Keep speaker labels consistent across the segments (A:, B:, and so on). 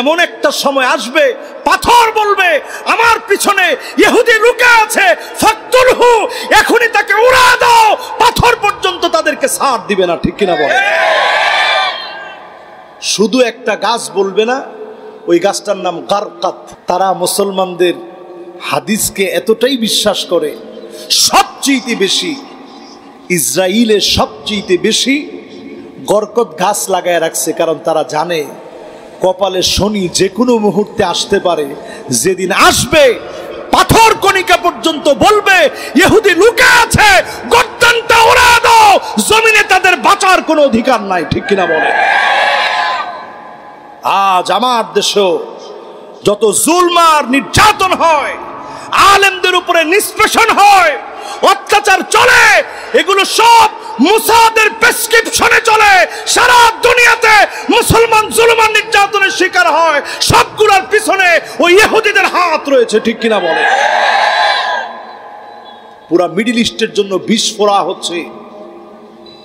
A: এমন একটা সময় আসবে, পাথর বলবে, আমার পিছনে ইহুদি লুকে আছে ফাকতুলহু এখনই তাকে উড়া দাও, পাথর পর্যন্ত তাদেরকে সাথ দিবে না, ঠিক কিনা বলে শুধু একটা গাছ বলবে না, ওই গাছটার নাম গারকাত। তারা মুসলমানদের হাদিসকে এতটাই বিশ্বাস করে সবচেয়ে বেশি ইসরায়েলের সবচেয়ে বেশি গরকত গাছ লাগায় রাখছে, কারণ তারা জানে কপালে শনি যে কোনো মুহূর্তে আসতে পারে, যেদিন আসবে, পাথর কণিকা পর্যন্ত বলবে, ইহুদি লুকে আছে, গর্দানটা ওরা দাও, জমিনে তাদের বাঁচার কোনো অধিকার নাই। ঠিক কিনা বলে? আজ আমার দেশেও যত জুলমার নির্যাতন হয়, আলেমদের উপরে নিষ্পেষণ হয়, অত্যাচার চলে, এগুলো সব মুসাদের প্রেসক্রিপশনে চলে। সারা দুনিয়াতে মুসলমান জুলমান নির্যাতনের শিকার হয়। সবগুলোর পিছনে ওই ইহুদিদের হাত রয়েছে, ঠিক কিনা বলে পুরা মিডিল ইস্টের জন্য বিষ ফোড়া হচ্ছে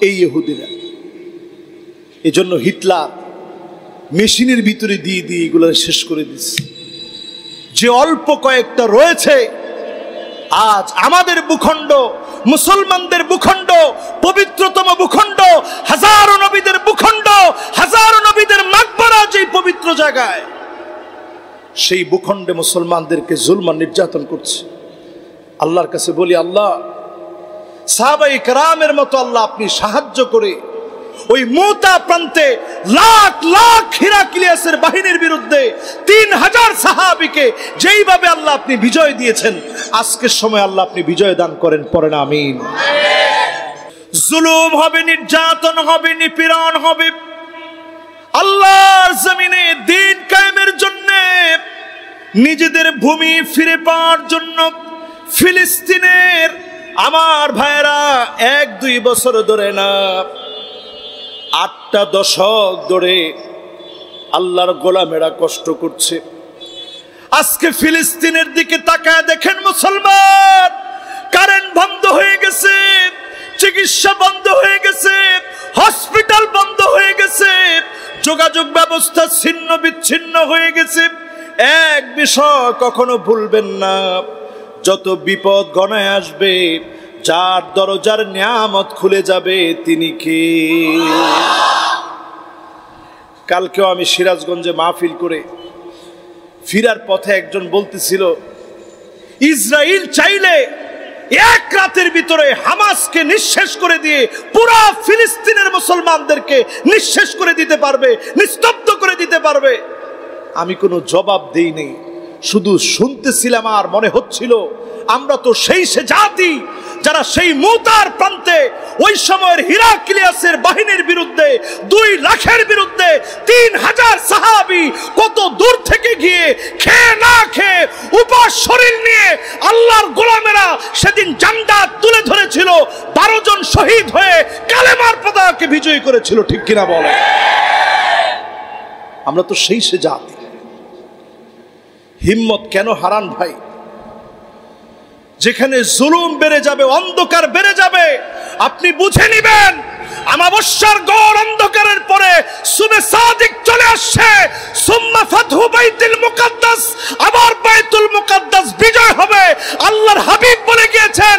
A: এই ইহুদিরা। এজন্য হিটলার মেশিনের ভিতরে দিয়ে দিয়ে এগুলো শেষ করে দিচ্ছে। যে অল্প কয়েকটা রয়েছে, আজ আমাদের ভূখণ্ড মুসলমানদের ভূখণ্ড, পবিত্রতম ভূখণ্ড, হাজারো নবীদের ভূখণ্ড, হাজারো নবীদের মাকবারা যে পবিত্র জায়গায়, সেই ভূখণ্ডে মুসলমানদেরকে জুলমান নির্যাতন করছে। আল্লাহর কাছে বলি, আল্লাহ সাহাবাই কারামের মতো আল্লাহ আপনি সাহায্য করে ওই মোতা প্রান্তে লাখ লাখ হিরাক্লিয়াসের বাহিনীর বিরুদ্ধে তিন হাজার সাহাবিকে যেইভাবে আল্লাহ আপনি বিজয় দিয়েছেন, আজকের সময় আল্লাহ আপনি বিজয় দান করেন পরে না, আমিন। জুলুম হবে, নির্যাতন হবে, নিপীড়ন হবে। আল্লাহর জমিনে দিন কায়েমের জন্য, নিজেদের ভূমি ফিরে পাওয়ার জন্য ফিলিস্তিনের আমার ভাইয়েরা এক, দুই বছর ধরে না আটটা দশক ধরে আল্লাহর গোলামেরা কষ্ট করছে। আজকে ফিলিস্তিনের দিকে তাকায় দেখেন মুসলমান, কারেন্ট বন্ধ হয়ে গেছে, চিকিৎসা বন্ধ হয়ে গেছে, হসপিটাল বন্ধ হয়ে গেছে, যোগাযোগ ব্যবস্থা ছিন্ন বিচ্ছিন্ন হয়ে গেছে। এক বিষয় কখনো ভুলবেন না, যত বিপদ গণায় আসবে যার দরজার নিয়ামত খুলে যাবে তিনি কে? কালকেও আমি সিরাজগঞ্জে মাহফিল করে ফিরার পথে একজন বলতেছিল ইসরায়েল চাইলে এক রাতের ভিতরে হামাসকে নিঃশেষ করে দিয়ে পুরা ফিলিস্তিনের মুসলমানদেরকে নিঃশেষ করে দিতে পারবে, নিস্তব্ধ করে দিতে পারবে। আমি কোনো জবাব দেইনি শুধু শুনতেছিলাম আর মনে হচ্ছিল, আমরা তো সেই সে জাতি যারা সেই মুতার প্রান্তে ওই সময়ের হিরাক্লিয়াসের বাহিনীর বিরুদ্ধে, দুই লাখের বিরুদ্ধে, তিন হাজার সাহাবি কত দূর থেকে গিয়ে খেয়ে না খেয়ে উপাস শরীর নিয়ে আল্লাহর গোলামেরা সেদিন জান্ডা তুলে ধরেছিল, বারো জন শহীদ হয়ে কালেমার পতাকাকে বিজয়ী করেছিল, ঠিক কিনা বলে? আমরা তো সেই সে জাতি। হিম্মত কেন হারান ভাই? যেখানে জুলুম বেড়ে যাবে, অন্ধকার বেড়ে যাবে, আপনি বুঝে নিবেন, আমাবস্যার গড় অন্ধকারের পরে সুবে সাদিক চলে আসছে। সুম্মা ফাতহু বাইতুল মুকাদ্দাস, আবার বাইতুল মুকাদ্দাস বিজয় হবে। আল্লাহর হাবিব বলে গিয়েছেন,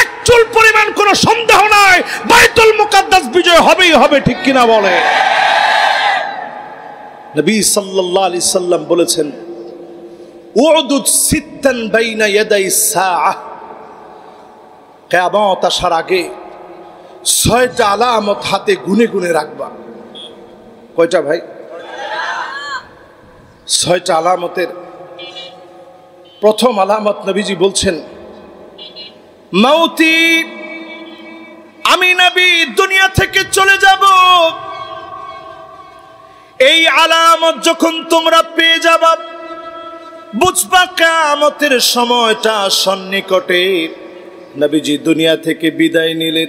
A: এক চুল পরিমাণ কোনো সন্দেহ নাই, বাইতুল মুকাদ্দাস বিজয় হবেই হবে, ঠিক কিনা বলে? নবী সাল্লাল্লাহু আলাইহি সাল্লাম বলেছেন উদুদ সিত্তান বাইনা ইয়াদাই সাআহ। কিয়ামত আসার আগে ছয়টা আলামত হাতে গুনে গুনে রাখবা। কয়টা ভাই? ছয়টা আলামতের প্রথম আলামত নবীজি বলছেন, মাউতি, আমি নবী দুনিয়া থেকে চলে যাব। এই আলামত যখন তোমরা পেয়ে যাবা বুঝবা কামতের সময়টা সন্নিকটে। নবীজি দুনিয়া থেকে বিদায় নিলেন।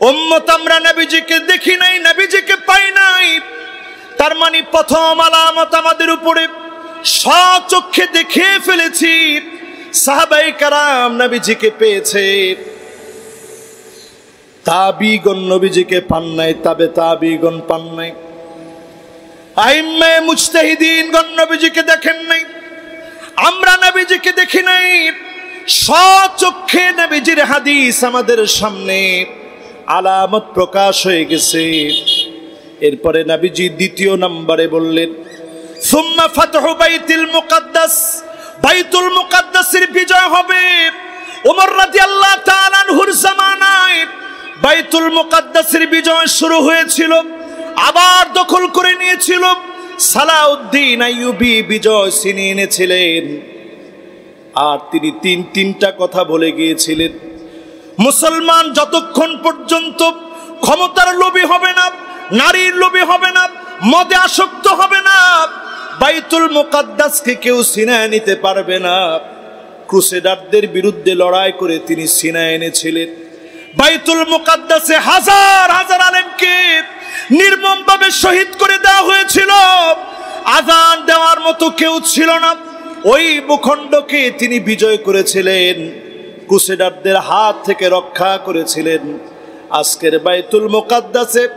A: উম্মত আমরা নবীজিকে দেখি নাই, নবীজিকে পাই নাই। তার মানে প্রথম আলামত আমাদের উপরে সচক্ষে দেখে ফেলেছি। সাহাবাই কারাম নবীজিকে পেয়েছে। তাবিগণ নবীজিকে পান নাই, তবে তাবিগণ পান নাই। আইম্মে মুজতাহিদিন গণ নবীজিকে দেখেন নাই। আমরা নবীজিকে দেখি নাই। স্বচক্ষে নবীজির হাদিস আমাদের সামনে আলামত প্রকাশ হয়ে গেছে। এরপরে নবীজি দ্বিতীয় নম্বরে বললেন, সুম্মা ফাতহু বাইতুল মুকাদ্দাস, বাইতুল মুকাদ্দাসের বিজয় হবে। ওমর রাদিয়াল্লাহু তাআলা আনহুর জামানায় বাইতুল মুকাদ্দাসের বিজয় শুরু হয়েছিল, আবার দখল করে নিয়েছিল। সালাউদ্দিন আইয়ুবি বিজয় সিনে এনেছিলেন। আর তিনি তিন তিনটা কথা বলে গিয়েছিলেন। মুসলমান যতক্ষণ পর্যন্ত ক্ষমতার লোভী হবে না, নারীর লোভী হবে না, মদে আসক্ত হবে না, বাইতুল মোকাদ্দাসকে কেউ সিনায় নিতে পারবে না। ক্রুসেডারদের বিরুদ্ধে লড়াই করে তিনি সিনায় এনেছিলেন। বাইতুল মোকাদ্দাসে হাজার হাজার আলেমকে নির্মমভাবে শহীদ করে দেওয়া দেওয়ার মতো কেউ ছিল না। ওই ভূখণ্ডকে তিনি বিজয় করেছিলেন। ক্রুসেডারদের হাত থেকে রক্ষা করেছিলেন। আজকের বাইতুল মুকাদ্দাসে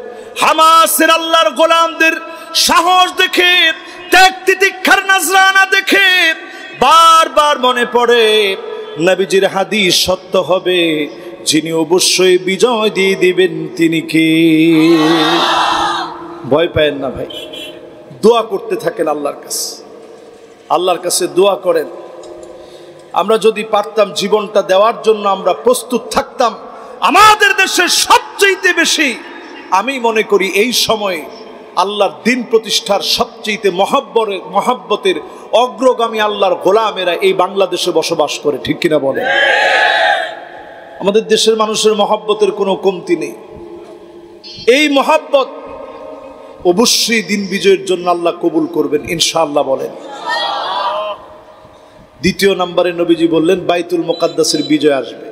A: হামাসের আল্লাহর গোলামদের সাহস দেখে, ত্যাগ তিতিক্ষার নাজরানা দেখে বারবার মনে পড়ে, নবীজির হাদিস সত্য হবে, যিনি অবশ্যই বিজয় দিয়ে দিবেন তিনি কে? ভয় পায়েন না ভাই। দোয়া করতে থাকেন আল্লাহর কাছে। আল্লাহর কাছে দোয়া করেন। আমরা যদি পারতাম জীবনটা দেওয়ার জন্য আমরা প্রস্তুত থাকতাম, আমাদের দেশের সবচেয়ে বেশি আমি মনে করি এই সময়ে আল্লাহর দিন প্রতিষ্ঠার সবচেয়ে মহাব্বরে, মহাব্বতের অগ্রগামী আল্লাহর গোলামেরা এই বাংলাদেশে বসবাস করে, ঠিক কিনা বলে আমাদের দেশের মানুষের মহাব্বতের কোনো কমতি নেই। এই মহাব্বত অবশ্যই দিন বিজয়ের জন্য আল্লাহ কবুল করবেন, ইনশাআল্লাহ বলেন। দ্বিতীয় নম্বরে নবীজি বললেন, বাইতুল মোকাদ্দাসের বিজয় আসবে।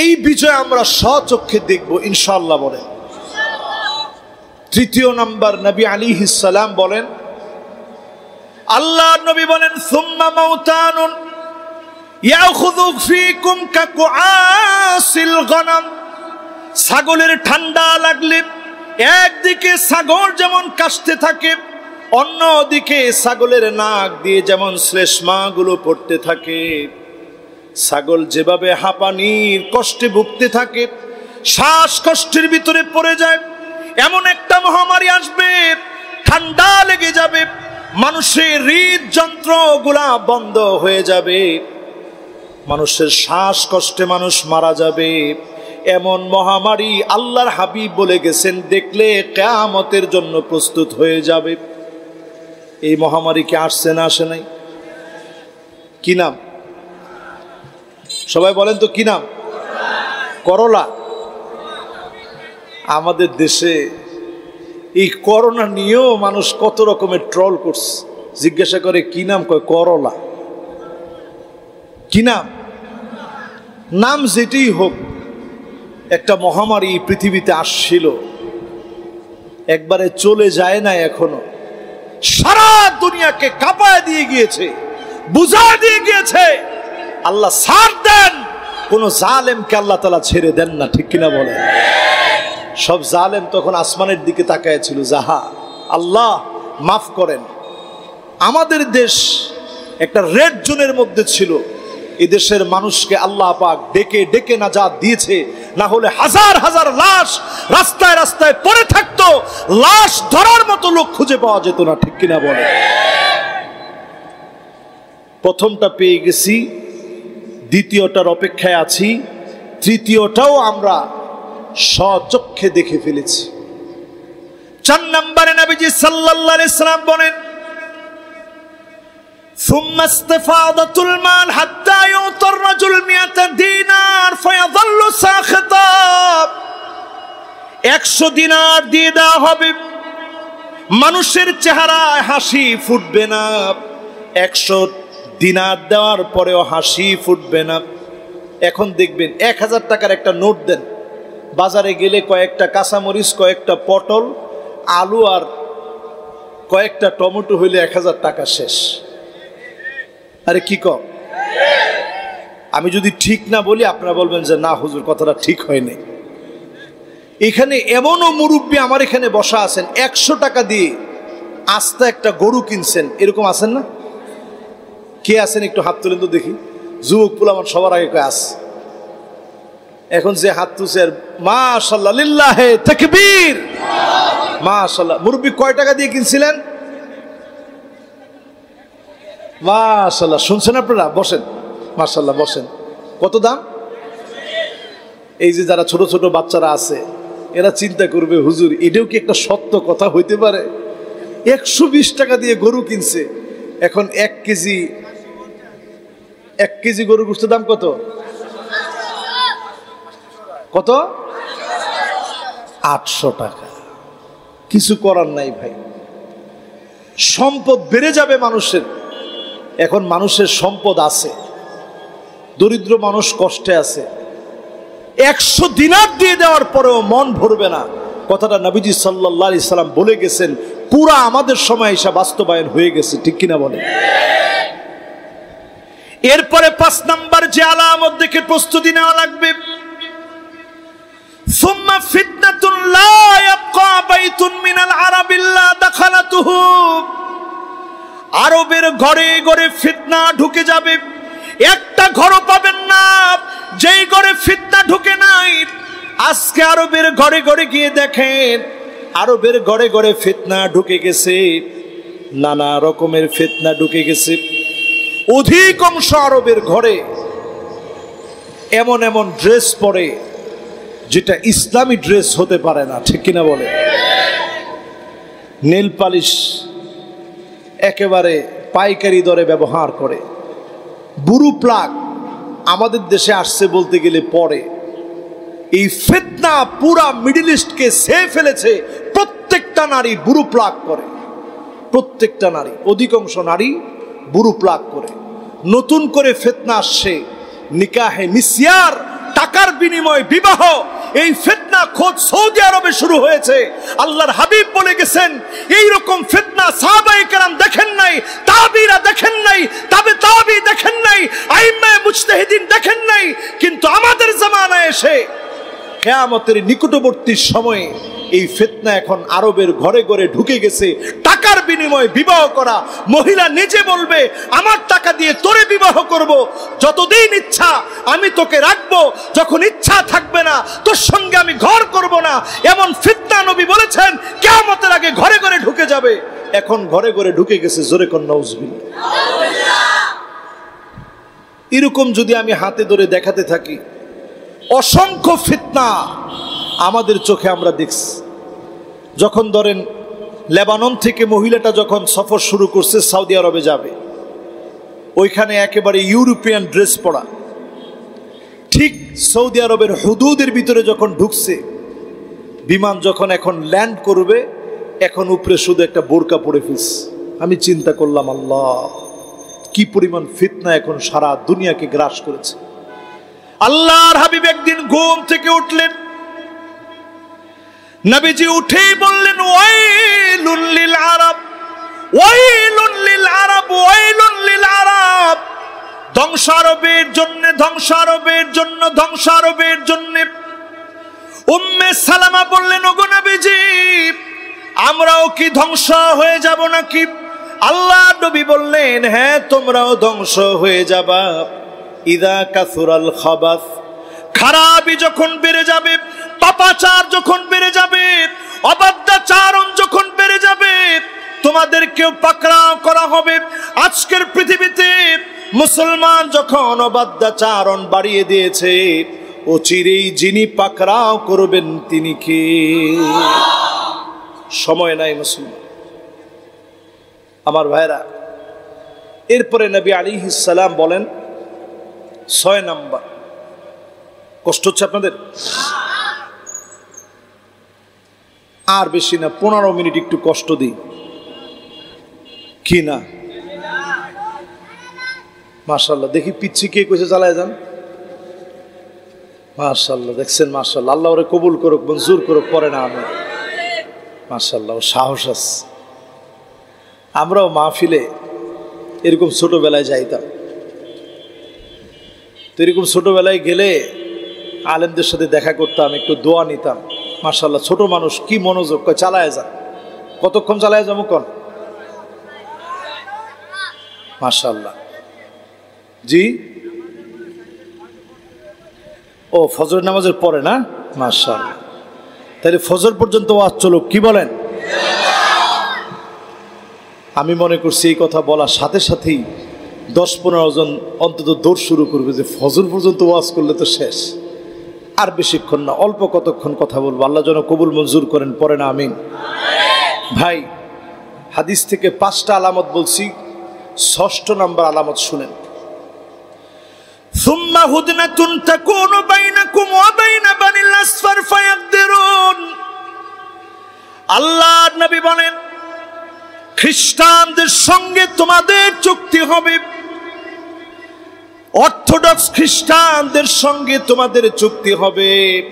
A: এই বিজয় আমরা স্বচক্ষে দেখব, ইনশাআল্লাহ বলেন। তৃতীয় নাম্বার, নবী আলী সালাম বলেন আল্লাহ নবী বলেন, সুম্মা মাউতানুন গনাম। ছাগলের ঠান্ডা লাগলে একদিকে সাগর যেমন কাশতে থাকে, অন্যদিকে ছাগলের নাক দিয়ে যেমন শ্লেষ্মাগুলো পড়তে থাকে। ছাগল যেভাবে হাঁপানির কষ্টে ভুগতে থাকে, শ্বাসকষ্টের ভিতরে পড়ে যায়, এমন একটা মহামারী আসবে, ঠান্ডা লেগে যাবে, মানুষের হৃদযন্ত্রগুলা বন্ধ হয়ে যাবে, মানুষের শ্বাসকষ্টে মানুষ মারা যাবে। এমন মহামারী আল্লাহর হাবিব বলে গেছেন, দেখলে কেয়ামতের জন্য প্রস্তুত হয়ে যাবে। এই মহামারী কি আসছে না আসে নাই? কি নাম? সবাই বলেন তো কি নাম? করলা। আমাদের দেশে এই করোনা নিয়েও মানুষ কত রকমের ট্রল করছে। জিজ্ঞাসা করে, কি নাম? কয়, করলা। কি নাম? নাম যেটাই হোক একটা মহামারী পৃথিবীতে আসছিল। একবারে চলে যায় না এখনও। সারা দুনিয়াকে কাঁপায় দিয়ে গিয়েছে, বুঝা দিয়ে গিয়েছে। আল্লাহ সার দেন, কোন জালেমকে আল্লাহ তালা ছেড়ে দেন না, ঠিক কিনা বলেন সব জালেম তখন আসমানের দিকে তাকায় ছিল, যাহা আল্লাহ মাফ করেন। আমাদের দেশ একটা রেড জোনের মধ্যে ছিল। এই দেশের মানুষকে আল্লাহ পাক ডেকে ডেকে না যা দিয়েছে। না হলে হাজার হাজার লাশ রাস্তায় রাস্তায় পড়ে থাকতো। লাশ ধরার মতো লোক খুঁজে পাওয়া যেত না, ঠিক কিনা বলে? প্রথমটা পেয়ে গেছি, দ্বিতীয়টার অপেক্ষায় আছি, তৃতীয়টাও আমরা স্বচক্ষে দেখে ফেলেছি। চার নম্বরে নবীজি সাল্লাল্লাহু আলাইহি সাল্লাম বলেন ثم استفاضة المال حتى يعطى الرجل مئة دينار فيظل ساخطا একশো দিনার দিয়ে দেওয়া হবে মানুষের চেহারায় হাসি ফুটবে না একশো দিনার দেওয়ার পরেও হাসি ফুটবে না এখন দেখবেন এক হাজার টাকার একটা নোট দেন বাজারে গেলে কয়েকটা কাঁচামরিচ কয়েকটা পটল আলু আর কয়েকটা টমেটো হইলে এক হাজার টাকা শেষ আরে কি কম? আমি যদি ঠিক না বলি, আপনারা বলবেন যে না, হুজুর, কথাটা ঠিক হয়নি। এখানে এমনও মুরব্বী আমার এখানে বসা আছেন, একশো টাকা দিয়ে আস্তে একটা গরু কিনছেন। এরকম আছেন না? কে আছেন একটু হাত তুলেন তো দেখি। যুবক পুল আমার সবার আগে আস। এখন যে হাত তুলছে মাশাল্লাহ লিল্লাহে তাকবীর। মাশাল্লাহ মুরব্বী কয় টাকা দিয়ে কিনছিলেন? মাশাল্লাহ শুনছেন আপনারা? বসেন। মাশাল্লাহ বসেন। কত দাম? এই যে যারা ছোট ছোট বাচ্চারা আছে, এরা চিন্তা করবে, হুজুর, এটাও কি একটা সত্য কথা হইতে পারে? একশো বিশ টাকা দিয়ে গরু কিনছে। এখন এক কেজি এক কেজি গরু গোষ্ঠের দাম কত? কত? আটশো টাকা। কিছু করার নাই ভাই। সম্পদ বেড়ে যাবে মানুষের। এখন মানুষের সম্পদ আছে, দরিদ্র মানুষ কষ্টে আছে। একশো দিনার দিয়ে দেওয়ার পরেও মন ভরবে না। কথাটা নবীজি সাল্লা সাল্লাম বলে গেছেন, পুরা আমাদের সময় এসে বাস্তবায়ন হয়ে গেছে, ঠিক কিনা বলে এরপরে পাঁচ নাম্বার যে আলামত দেখে প্রস্তুতি নেওয়া লাগবে। মিনাল আরাবিল্লাহ দাখালাতুহু। আরবের ঘরে ঘরে ফিতনা ঢুকে যাবে। একটা ঘরও পাবেন না। যেই ঘরে ফিতনা ঢুকে নাই, আজকে আরবের ঘরে ঘরে গিয়ে দেখেন, আরবের ঘরে ঘরে ফিতনা ঢুকে গেছে। নানা রকমের ফিতনা ঢুকে গেছে। অধিকাংশ আরবের ঘরে এমন এমন ড্রেস পরে, যেটা ইসলামী ড্রেস হতে পারে না, ঠিক কিনা বলে নেল পালিশ একেবারে পাইকারি দরে ব্যবহার করে। বুরু প্লাগ আমাদের দেশে আসছে বলতে গেলে পরে। এই ফেতনা পুরা মিডিল ইস্টকে সে ফেলেছে, প্রত্যেকটা নারী বুরু প্লাগ করে। প্রত্যেকটা নারী, অধিকাংশ নারী বুরু প্লাগ করে। নতুন করে ফেতনা আসছে। নিকাহে মিসিয়ার টাকার বিনিময় বিবাহ এই ফেতনা খোঁজ সৌদি আরবে শুরু হয়েছে। আল্লাহর হাবিব বলে গেছেন এই রকম ফেতনা সাহাবাই কেরাম দেখেন নাই তাবিরা দেখেন নাই, তবে তাবি দেখেন নাই আইমায় মুজতাহিদিন দেখেন নাই, কিন্তু আমাদের জামানায় এসে কেয়ামতের নিকটবর্তী সময়ে এই ফেতনা এখন আরবের ঘরে ঘরে ঢুকে গেছে। টাকার বিনিময়ে বিবাহ করা। মহিলা নিজে বলবে, আমার টাকা দিয়ে তোরে বিবাহ করব। যতদিন ইচ্ছা আমি তোকে রাখব। যখন ইচ্ছা থাকবে না, তোর সঙ্গে আমি ঘর করব না। এমন ফিতনা নবী বলেছেন, কেয়ামতের আগে ঘরে ঘরে ঢুকে যাবে। এখন ঘরে ঘরে ঢুকে গেছে, জোরে কন্যা এরকম যদি আমি হাতে ধরে দেখাতে থাকি, অসংখ্য ফিতনা আমাদের চোখে আমরা দেখছি। যখন ধরেন লেবানন থেকে মহিলাটা যখন সফর শুরু করছে, সৌদি আরবে যাবে, ওইখানে একেবারে ইউরোপিয়ান ড্রেস পরা। ঠিক সৌদি আরবের হুদুদের ভিতরে যখন ঢুকছে, বিমান যখন এখন ল্যান্ড করবে, এখন উপরে শুধু একটা বোরকা পরে ফিস আমি চিন্তা করলাম, আল্লাহ, কি পরিমাণ ফিতনা এখন সারা দুনিয়াকে গ্রাস করেছে। আল্লাহর হাবিব একদিন ঘুম থেকে উঠলেন নবীজি উঠেই বললেন, ওয়াইলুন লিল আরব, ওয়াইলুন লিল আরব, ওয়াইলুন লিল আরব। ধ্বংসারবের জন্য ধ্বংসারবের জন্য ধ্বংসারবের জন্য। উম্মে সালামা বললেন, ওগো নবীজি, আমরাও কি ধ্বংস হয়ে যাব নাকি? আল্লাহ নবী বললেন হ্যাঁ তোমরাও ধ্বংস হয়ে যাবা। ইদা কাসুরাল খাবাস খারাপই যখন বেড়ে যাবে, পাপাচার যখন বেড়ে যাবে, অবাধ্যাচারণ যখন বেড়ে যাবে তোমাদেরকেও পাকড়াও করা হবে। আজকের পৃথিবীতে মুসলমান যখন অবাধ্যাচারণ বাড়িয়ে দিয়েছে, ও চিরেই যিনি পাকড়াও করবেন তিনি কে? সময় নাই মুসলমান। আমার ভাইরা এরপরে নবী আলী সালাম বলেন, ছয় নাম্বার কষ্ট হচ্ছে আপনাদের? আর বেশি না, পনেরো মিনিট একটু কষ্ট দিই। কি না? মার্শাল্লাহ দেখি পিচ্ছি কে কইছে চালায় যান। মার্শাল্লাহ দেখছেন মার্শাল্লাহ আল্লাহ ওরে কবুল করুক, মঞ্জুর করুক, পরে না আমি। মার্শাল্লাহ সাহস আছে। আমরাও মাহফিলে এরকম ছোটবেলায় যাইতাম। তো এরকম ছোটবেলায় গেলে আলেমদের সাথে দেখা করতাম, একটু দোয়া নিতাম। মার্শাল্লাহ ছোট মানুষ কি মনোযোগ চালায় যান কতক্ষণ চালায় যাব কন? মাশাল্লাহ জি? ও ফজর নামাজের পরে না? মাশাল্লাহ তাহলে ফজর পর্যন্ত ওয়াজ চলুক, কি বলেন? আমি মনে করছি এই কথা বলার সাথে সাথেই দশ পনেরো জন অন্তত দৌড় শুরু করবে যে ফজর পর্যন্ত ওয়াজ করলে তো শেষ। আর বেশিক্ষণ না অল্প কতক্ষণ কথা বলবো আল্লাহ যেন কবুল মঞ্জুর করেন পরে না আমিন ভাই হাদিস থেকে পাঁচটা আলামত বলছি ষষ্ঠ নাম্বার আলামত শুনেন ثم هدنة تكون بينكم وبين بني الأسفر فيقدرون আল্লাহ নবী বলেন খ্রিস্টানদের সঙ্গে তোমাদের চুক্তি হবে অর্থোডক্স খ্রিস্টানদের সঙ্গে তোমাদের চুক্তি হবে।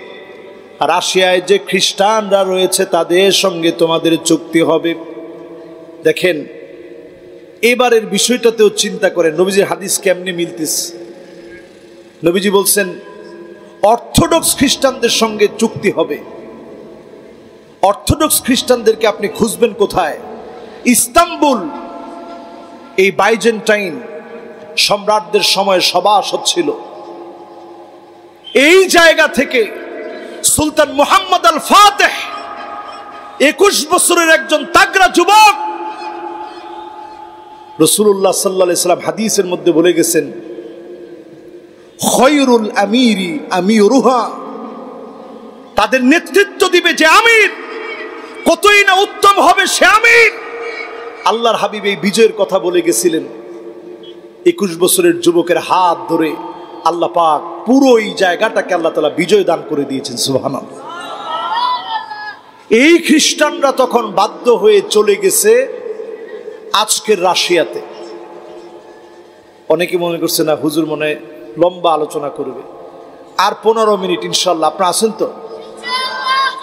A: রাশিয়ায় যে খ্রিস্টানরা রয়েছে, তাদের সঙ্গে তোমাদের চুক্তি হবে। দেখেন, এবারের বিষয়টাতেও চিন্তা করেন। নবীজির হাদিস কেমনি মিলতিস নবীজি বলছেন, অর্থোডক্স খ্রিস্টানদের সঙ্গে চুক্তি হবে। অর্থোডক্স খ্রিস্টানদেরকে আপনি খুঁজবেন কোথায়? ইস্তাম্বুল, এই বাইজেন্টাইন সম্রাটদের সময় সবাস হচ্ছিল এই জায়গা থেকে সুলতান মোহাম্মদ আল ফাতেহ একুশ বছরের একজন তাগরা যুবক রসুল্লাহ সাল্লা হাদিসের মধ্যে বলে গেছেন খয়রুল আমিরি আমি রুহা তাদের নেতৃত্ব দিবে যে আমির, কতই না উত্তম হবে সে আমির। আল্লাহর হাবিব এই বিজয়ের কথা বলে গেছিলেন। একুশ বছরের যুবকের হাত ধরে আল্লাহ পাক পুরো এই জায়গাটাকে আল্লাহ তালা বিজয় দান করে দিয়েছেন সুহান এই খ্রিস্টানরা তখন বাধ্য হয়ে চলে গেছে আজকের রাশিয়াতে। অনেকে মনে করছে, না, হুজুর মনে লম্বা আলোচনা করবে। আর পনেরো মিনিট ইনশাল্লাহ আপনার আছেন তো?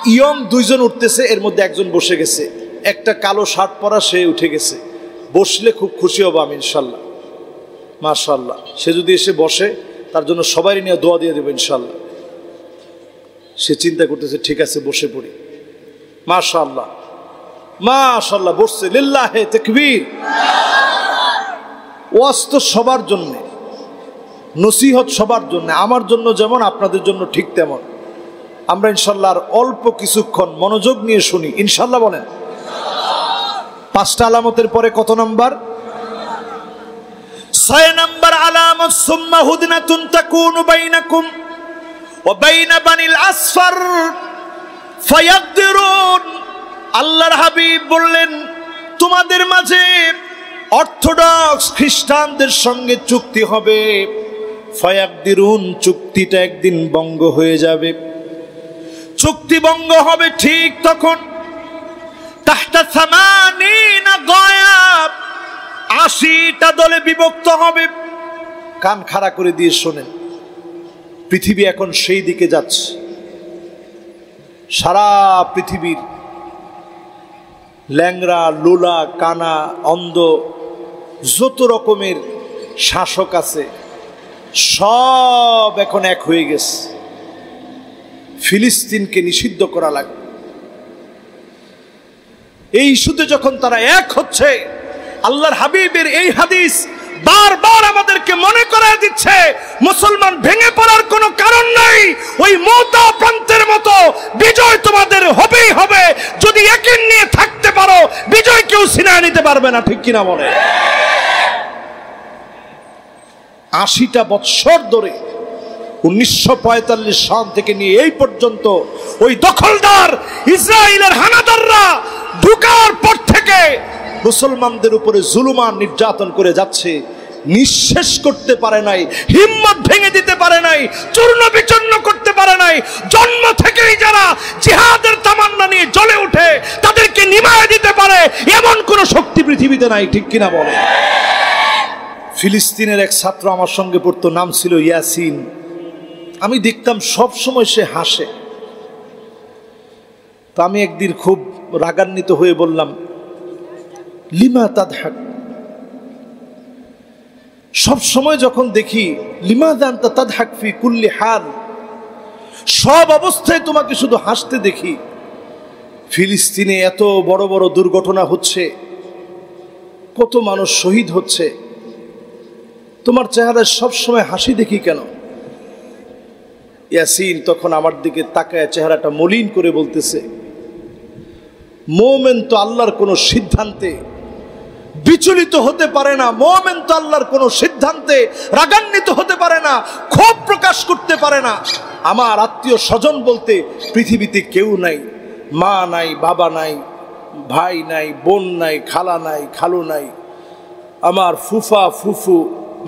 A: ইয়ং দুইজন উঠতেছে, এর মধ্যে একজন বসে গেছে। একটা কালো শার্ট পরা সে উঠে গেছে। বসলে খুব খুশি হব আমি ইনশাল্লাহ মাশাল্লাহ সে যদি এসে বসে, তার জন্য সবাই নিয়ে দোয়া দিয়ে দেবে ইনশাল্লাহ সে চিন্তা করতেছে, ঠিক আছে, বসে পড়ি। মাশাল্লাহ মাশাল্লাহ বসছে। লিল্লাহে তেকবীর। ওয়াজ তো সবার জন্যে, নসিহত সবার জন্য, আমার জন্য যেমন, আপনাদের জন্য ঠিক তেমন। আমরা ইনশাল্লাহ আর অল্প কিছুক্ষণ মনোযোগ নিয়ে শুনি। ইনশাল্লাহ বলেন। পাঁচটা আলামতের পরে কত নাম্বার? ছয় নাম্বার আলামত, সুম্মা হুদনাতুন তাকুনু বাইনাকুম ওয়া বাইনা বানিল আসফার আল্লাহর হাবিব বললেন, তোমাদের মাঝে অর্থোডক্স খ্রিস্টানদের সঙ্গে চুক্তি হবে। ফয়াকদিরুন, চুক্তিটা একদিন বঙ্গ হয়ে যাবে। চুক্তি বঙ্গ হবে ঠিক তখন। তাহতা সামানিনা গয়াব আশিটা দলে বিভক্ত হবে। কান খাড়া করে দিয়ে শোনেন, পৃথিবী এখন সেই দিকে যাচ্ছে। সারা পৃথিবীর ল্যাংরা লোলা, কানা, অন্ধ, যত রকমের শাসক আছে, সব এখন এক হয়ে গেছে। ফিলিস্তিনকে নিষিদ্ধ করা লাগবে। এই ইস্যুতে যখন তারা এক হচ্ছে আল্লাহর হাবিবের এই হাদিস বারবার আমাদেরকে মনে করায় দিচ্ছে, মুসলমান ভেঙে পড়ার কোনো কারণ নাই। ওই মৌতা প্রান্তের মতো বিজয় তোমাদের হবেই হবে। যদি একের নিয়ে থাকতে পারো, বিজয় কেউ সিনায় নিতে পারবে না, ঠিক কিনা বলে? আশিটা বৎসর ধরে উনিশশো পঁয়তাল্লিশ সাল থেকে নিয়ে এই পর্যন্ত ওই দখলদার ইসরায়েলের হানাদাররা ঢুকার পর থেকে মুসলমানদের উপরে জুলুমান নির্যাতন করে যাচ্ছে। নিঃশেষ করতে পারে নাই, হিম্মত ভেঙে দিতে পারে নাই, চূর্ণ বিচূর্ণ করতে পারে নাই। জন্ম থেকেই যারা জিহাদের তামান্না নিয়ে জ্বলে উঠে, তাদেরকে নিমায় দিতে পারে, এমন কোন শক্তি পৃথিবীতে নাই, ঠিক কিনা বলে? ফিলিস্তিনের এক ছাত্র আমার সঙ্গে পড়তো, নাম ছিল ইয়াসিন। আমি দেখতাম সব সময় সে হাসে। তো আমি একদিন খুব রাগান্বিত হয়ে বললাম লিমা তাদহাক। সব সময় যখন দেখি, লিমা দান তাদহাক ফি কুল্লি হাল, সব অবস্থায় তোমাকে শুধু হাসতে দেখি। ফিলিস্তিনে এত বড় বড় দুর্ঘটনা হচ্ছে, কত মানুষ শহীদ হচ্ছে, তোমার চেহারায় সবসময় হাসি দেখি কেন? ইয়াসিন তখন আমার দিকে তাকায়, চেহারাটা মলিন করে বলতেছে, মোমেন তো আল্লাহর কোনো সিদ্ধান্তে বিচলিত হতে পারে না। মোমেন তো আল্লাহর কোনো সিদ্ধান্তে রাগান্বিত হতে পারে না, ক্ষোভ প্রকাশ করতে পারে না। আমার আত্মীয় স্বজন বলতে পৃথিবীতে কেউ নাই, মা নাই, বাবা নাই, ভাই নাই, বোন নাই, খালা নাই, খালু নাই, আমার ফুফা, ফুফু,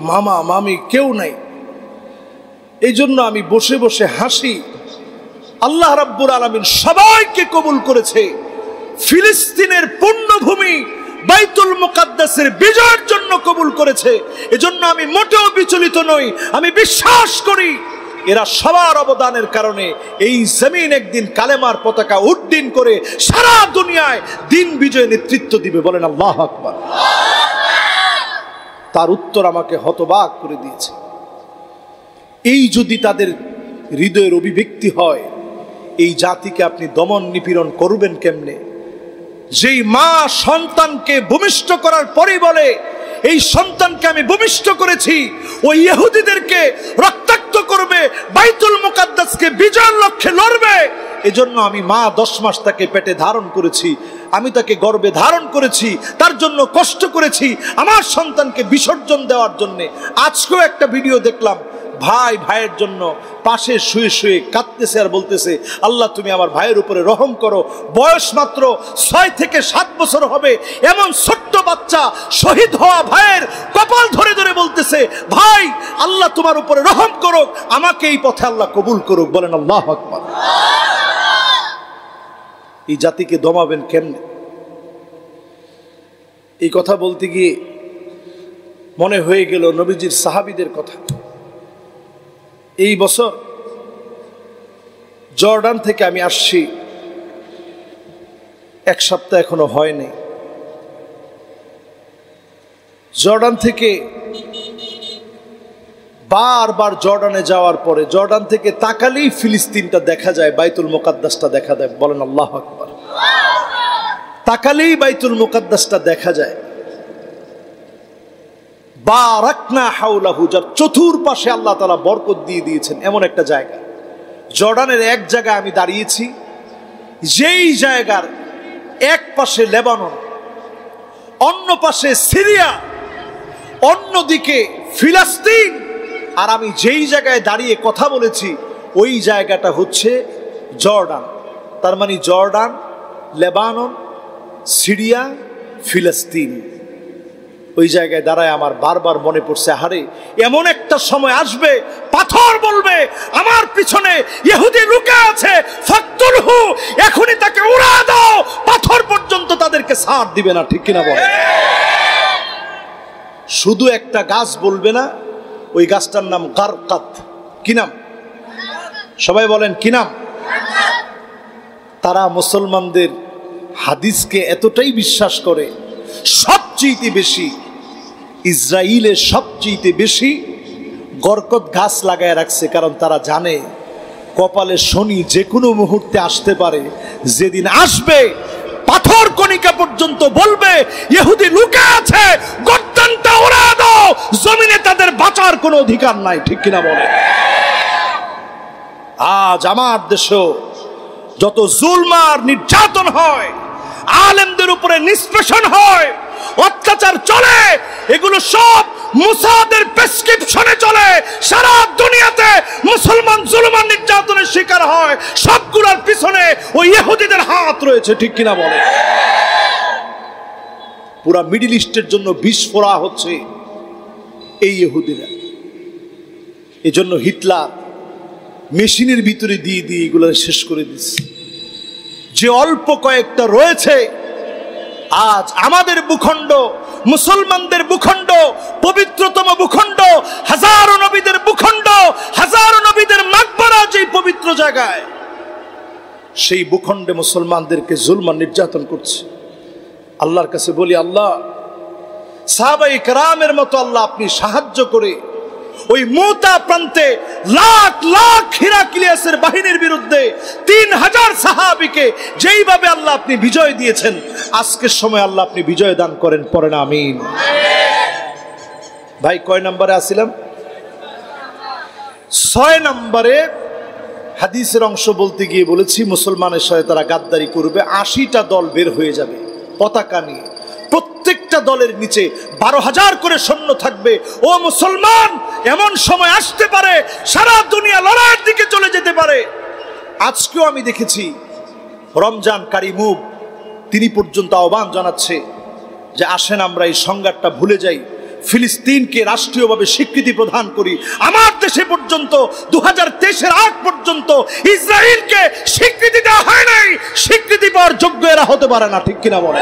A: মামা, মামি কেউ নাই। এই জন্য আমি বসে বসে হাসি, আল্লাহ রাব্বুর আলমিন সবাইকে কবুল করেছে। ফিলিস্তিনের পুণ্যভূমি বাইতুল মুকাদ্দাসের বিজয়ের জন্য কবুল করেছে। এজন্য আমি মোটেও বিচলিত নই, আমি বিশ্বাস করি এরা সবার অবদানের কারণে এই জমিন একদিন কালেমার পতাকা উড্ডীন করে সারা দুনিয়ায় দিন বিজয় নেতৃত্ব দিবে বলেন আল্লাহ আকবার। তার উত্তর আমাকে হতবাক করে দিয়েছে। এই যদি তাদের হৃদয়ের অভিব্যক্তি হয়, এই জাতিকে আপনি দমন নিপীড়ন করবেন কেমনে? যেই মা সন্তানকে ভূমিষ্ঠ করার পরেই বলে, এই সন্তানকে আমি ভূমিষ্ঠ করেছি। ওই ইহুদিদেরকে রক্তাক্ত করবে, বাইতুল মুকাদ্দাসকে বিজয়ের লক্ষ্যে লড়বে। এজন্য আমি মা দশ মাস তাকে পেটে ধারণ করেছি। আমি তাকে গর্বে ধারণ করেছি। তার জন্য কষ্ট করেছি। আমার সন্তানকে বিসর্জন দেওয়ার জন্য। আজকেও একটা ভিডিও দেখলাম। ভাই ভাইয়ের জন্য পাশে শুয়ে শুয়ে কাঁদতেছে আর বলতেছে, আল্লাহ, তুমি আমার ভাইয়ের উপরে রহম করো। বয়স মাত্র ছয় থেকে সাত বছর হবে। এমন ছোট্ট বাচ্চা শহীদ হওয়া ভাইয়ের কপাল ধরে ধরে বলতেছে, ভাই, আল্লাহ তোমার উপরে রহম করুক, আমাকে এই পথে আল্লাহ কবুল করুক। বলেন, আল্লাহ আকবার। এই জাতিকে দমাবেন কেমনে? এই কথা বলতে গিয়ে মনে হয়ে গেল নবীজির সাহাবিদের কথা। এই বছর জর্ডান থেকে আমি আসছি। এক সপ্তাহ এখনও হয়নি। জর্ডান থেকে বারবার জর্ডানে যাওয়ার পরে, জর্ডান থেকে তাকালেই ফিলিস্তিনটা দেখা যায়, বাইতুল মোকাদ্দাসটা দেখা যায়। বলেন আল্লাহ আকবার। তাকালেই বাইতুল মোকাদ্দাসটা দেখা যায়। বা রাকনা চতুর্পাশে আল্লাহ তালা বরকত দিয়ে দিয়েছেন এমন একটা জায়গা। জর্ডানের এক জায়গায় আমি দাঁড়িয়েছি। যেই জায়গার এক পাশে লেবানন, অন্য পাশে সিরিয়া, অন্যদিকে ফিলাস্তিন, আর আমি যেই জায়গায় দাঁড়িয়ে কথা বলেছি, ওই জায়গাটা হচ্ছে জর্ডান। তার মানে জর্ডান, লেবানন, সিরিয়া, ফিলিস্তিন। ওই জায়গায় দাঁড়ায় আমার বারবার মনে পড়ছে হারে এমন একটা সময় আসবে, পাথর বলবে, আমার পিছনে ইহুদি লুকে আছে ফাক্তুল হু, এখনই তাকে উড়া দাও, পাথর পর্যন্ত তাদেরকে সার দিবে না, ঠিক কিনা বলে শুধু একটা গাছ বলবে না, ওই গাছটার নাম গারকাত, কি নাম? সবাই বলেন, কি নাম? তারা মুসলমানদের হাদিসকে এতটাই বিশ্বাস করে, সবচেয়ে বেশি ইসরায়েলের সবচেয়ে বেশি গরকত গাছ লাগায় রাখছে, কারণ তারা জানে কপালে শনি যে কোনো মুহূর্তে আসতে পারে, যেদিন আসবে, পাথর কণিকা পর্যন্ত বলবে, ইহুদি লুকে আছে, গর্দানটা ওরা দাও, জমিনে তাদের বাঁচার কোনো অধিকার নাই। ঠিক কিনা বলে? আজ আমার দেশেও যত জুলমার নির্যাতন হয়, আলেমদের উপরে নিষ্পেষণ হয় অত্যাচার চলে, এগুলো সব মুসাদের প্রেসক্রিপশনে চলে। সারা দুনিয়াতে মুসলমান জুলমান নির্যাতনের শিকার হয়। সবগুলোর পিছনে ওই ইহুদিদের হাত রয়েছে, ঠিক কিনা বলে পুরা মিডিল ইস্টের জন্য বিষ ফোড়া হচ্ছে এই ইহুদিরা। এজন্য হিটলার মেশিনের ভিতরে দিয়ে দিয়ে এগুলো শেষ করে দিচ্ছে। যে অল্প কয়েকটা রয়েছে আজ আমাদের ভূখণ্ড, মুসলমানদের ভূখণ্ড, পবিত্রতম ভূখণ্ড, হাজারো নবীদের ভূখণ্ড, হাজারো নবীদের মাকবারা যে পবিত্র জায়গায়। সেই ভূখণ্ডে মুসলমানদেরকে জুলমান নির্যাতন করছে। আল্লাহর কাছে বলি, আল্লাহ সাহাবাই কারামের মতো আল্লাহ আপনি সাহায্য করে ওই মোতা প্রান্তে লাখ লাখ হিরাকিলিয়াসের বাহিনীর বিরুদ্ধে তিন হাজার সাহাবিকে যেইভাবে আল্লাহ আপনি বিজয় দিয়েছেন, আজকের সময় আল্লাহ আপনি বিজয় দান করেন পরে না, আমিন। ভাই, কয় নম্বরে আসিলাম? ছয় নম্বরে হাদিসের অংশ বলতে গিয়ে বলেছি, মুসলমানের সাথে তারা গাদ্দারি করবে, আশিটা দল বের হয়ে যাবে, পতাকা নিয়ে। প্রত্যেকটা দলের নিচে বারো হাজার করে সৈন্য থাকবে। ও মুসলমান, এমন সময় আসতে পারে, সারা দুনিয়া লড়াইয়ের দিকে চলে যেতে পারে। আজকেও আমি দেখেছি রমজান কারিমুব, তিনি পর্যন্ত আহ্বান জানাচ্ছে যে আসেন আমরা এই সংঘাতটা ভুলে যাই, ফিলিস্তিনকে রাষ্ট্রীয়ভাবে স্বীকৃতি প্রদান করি। আমার দেশে পর্যন্ত দু হাজার আগ পর্যন্ত ইসরায়েলকে স্বীকৃতি দেওয়া হয় নাই। স্বীকৃতি পাওয়ার যোগ্য এরা হতে পারে না, ঠিক কিনা বলে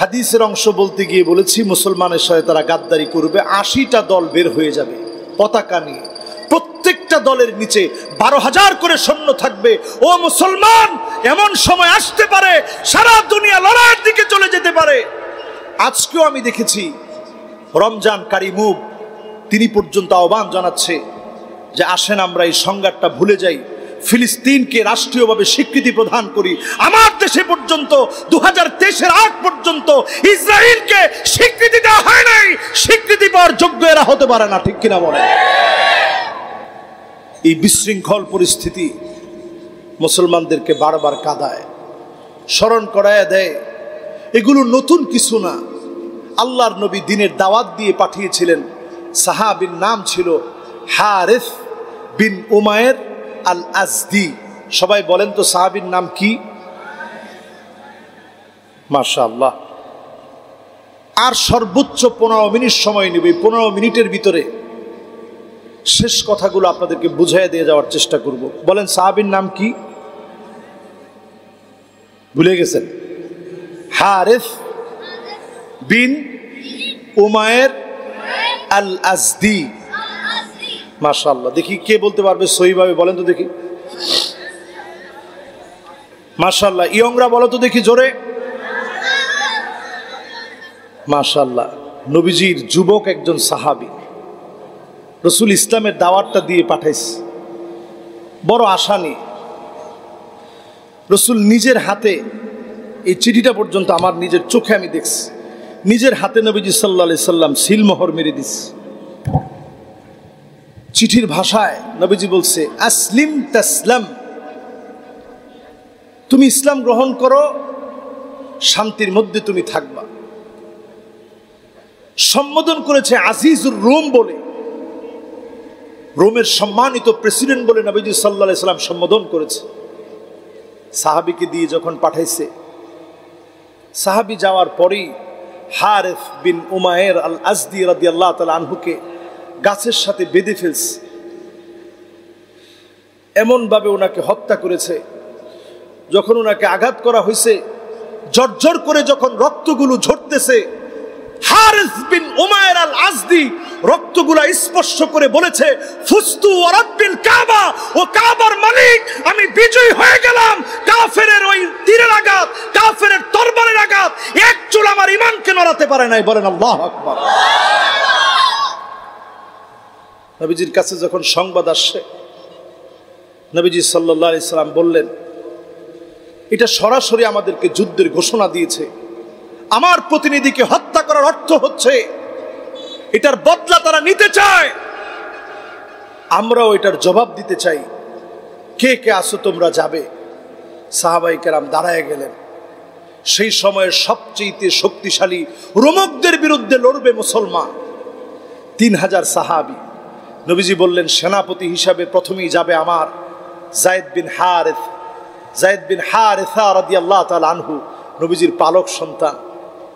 A: হাদিসের অংশ বলতে গিয়ে বলেছি, মুসলমানের সাথে তারা গাদ্দারি করবে, আশিটা দল বের হয়ে যাবে পতাকা নিয়ে। প্রত্যেকটা দলের নিচে বারো হাজার করে সৈন্য থাকবে। ও মুসলমান, এমন সময় আসতে পারে, সারা দুনিয়া লড়াইয়ের দিকে চলে যেতে পারে। আজকেও আমি দেখেছি, রমজান কারিমুব, তিনি পর্যন্ত আহ্বান জানাচ্ছে যে আসেন, আমরা এই সংঘাতটা ভুলে যাই। ফিলিস্তিনকে রাষ্ট্রীয়ভাবে স্বীকৃতি প্রদান করি। আমার দেশে পর্যন্ত দু হাজার তেইশের আগ পর্যন্ত ইসরায়েলকে স্বীকৃতি দেওয়া হয় নাই। স্বীকৃতি পাওয়ার যোগ্য এরা হতে পারে না, ঠিক কিনা বলে এই বিশৃঙ্খল পরিস্থিতি মুসলমানদেরকে বারবার কাদায়, স্মরণ করায় দেয়। এগুলো নতুন কিছু না। আল্লাহর নবী দিনের দাওয়াত দিয়ে পাঠিয়েছিলেন। সাহাবিন নাম ছিল হারেফ বিন উমায়ের। আল আজদি সবাই বলেন তো সাহাবির নাম কি? মাশা আল্লাহ আর সর্বোচ্চ পনেরো মিনিট সময় নেবে, পনেরো মিনিটের ভিতরে। শেষ কথাগুলো আপনাদেরকে বুঝাই দিয়ে যাওয়ার চেষ্টা করব। বলেন, সাহাবির নাম কি? ভুলে গেছেন? হারেফ বিন উমায়ের আল আজদি মাশাল্লাহ দেখি কে বলতে পারবে সহিভাবে বলেন তো দেখি। মাশাল্লাহ ইয়ংরা বলো তো দেখি জোরে। মাশাল্লাহ নবীজির যুবক একজন সাহাবি। রসুল ইসলামের দাওয়াতটা দিয়ে পাঠাইছে। বড় আশা নিয়ে। রসুল নিজের হাতে এই চিঠিটা পর্যন্ত আমার নিজের চোখে আমি দেখছি। নিজের হাতে নবীজি সাল্লা সাল্লাম সিলমোহর মেরে দিস চিঠির ভাষায় নবীজি বলছে, আসলিম তাসলাম। তুমি ইসলাম গ্রহণ করো, শান্তির মধ্যে তুমি থাকবা। সম্বোধন করেছে আজিজুর রোম বলে। রোমের সম্মানিত প্রেসিডেন্ট বলে নবীজি সাল্লা সাল্লাম সম্বোধন করেছে। সাহাবিকে দিয়ে যখন পাঠাইছে, সাহাবি যাওয়ার পরেই হারেফ বিন উমায়ের আল আজদি রাদি আল্লাহ তালা আনহুকে গাছের সাথে বেঁধে ফেলছে। এমনভাবে ওনাকে হত্যা করেছে। যখন ওনাকে আঘাত করা হয়েছে জর্জর করে যখন রক্তগুলো ঝরতেছে আল আজদি রক্তগুলা স্পর্শ করে বলেছে, ফুস্তু কাবা, ও কাবার মালিক, আমি বিজয় হয়ে গেলাম। কাফেরের ওই তীরের আঘাত, কাফেরের তরবারের আঘাত, এক চুল আমার ইমানকে নড়াতে পারে নাই। বলেন আল্লাহ নবীজির কাছে যখন সংবাদ আসছে নবীজি সাল্লাহ সাল্লাম বললেন, এটা সরাসরি আমাদেরকে যুদ্ধের ঘোষণা দিয়েছে। আমার প্রতিনিধিকে হত্যা করার অর্থ হচ্ছে, এটার বদলা তারা নিতে চায়। আমরাও এটার জবাব দিতে চাই। কে কে আসো তোমরা যাবে? সাহাবাই কেরাম দাঁড়ায় গেলেন। সেই সময়ের সবচেয়ে শক্তিশালী রোমকদের বিরুদ্ধে লড়বে মুসলমান তিন হাজার সাহাবি। নবীজি বললেন, সেনাপতি হিসাবে প্রথমেই যাবে আমার জায়দ বিন হারেথ জায়দ বিন হারেথা রাদি আল্লাহ তাল আনহু, নবীজির পালক সন্তান।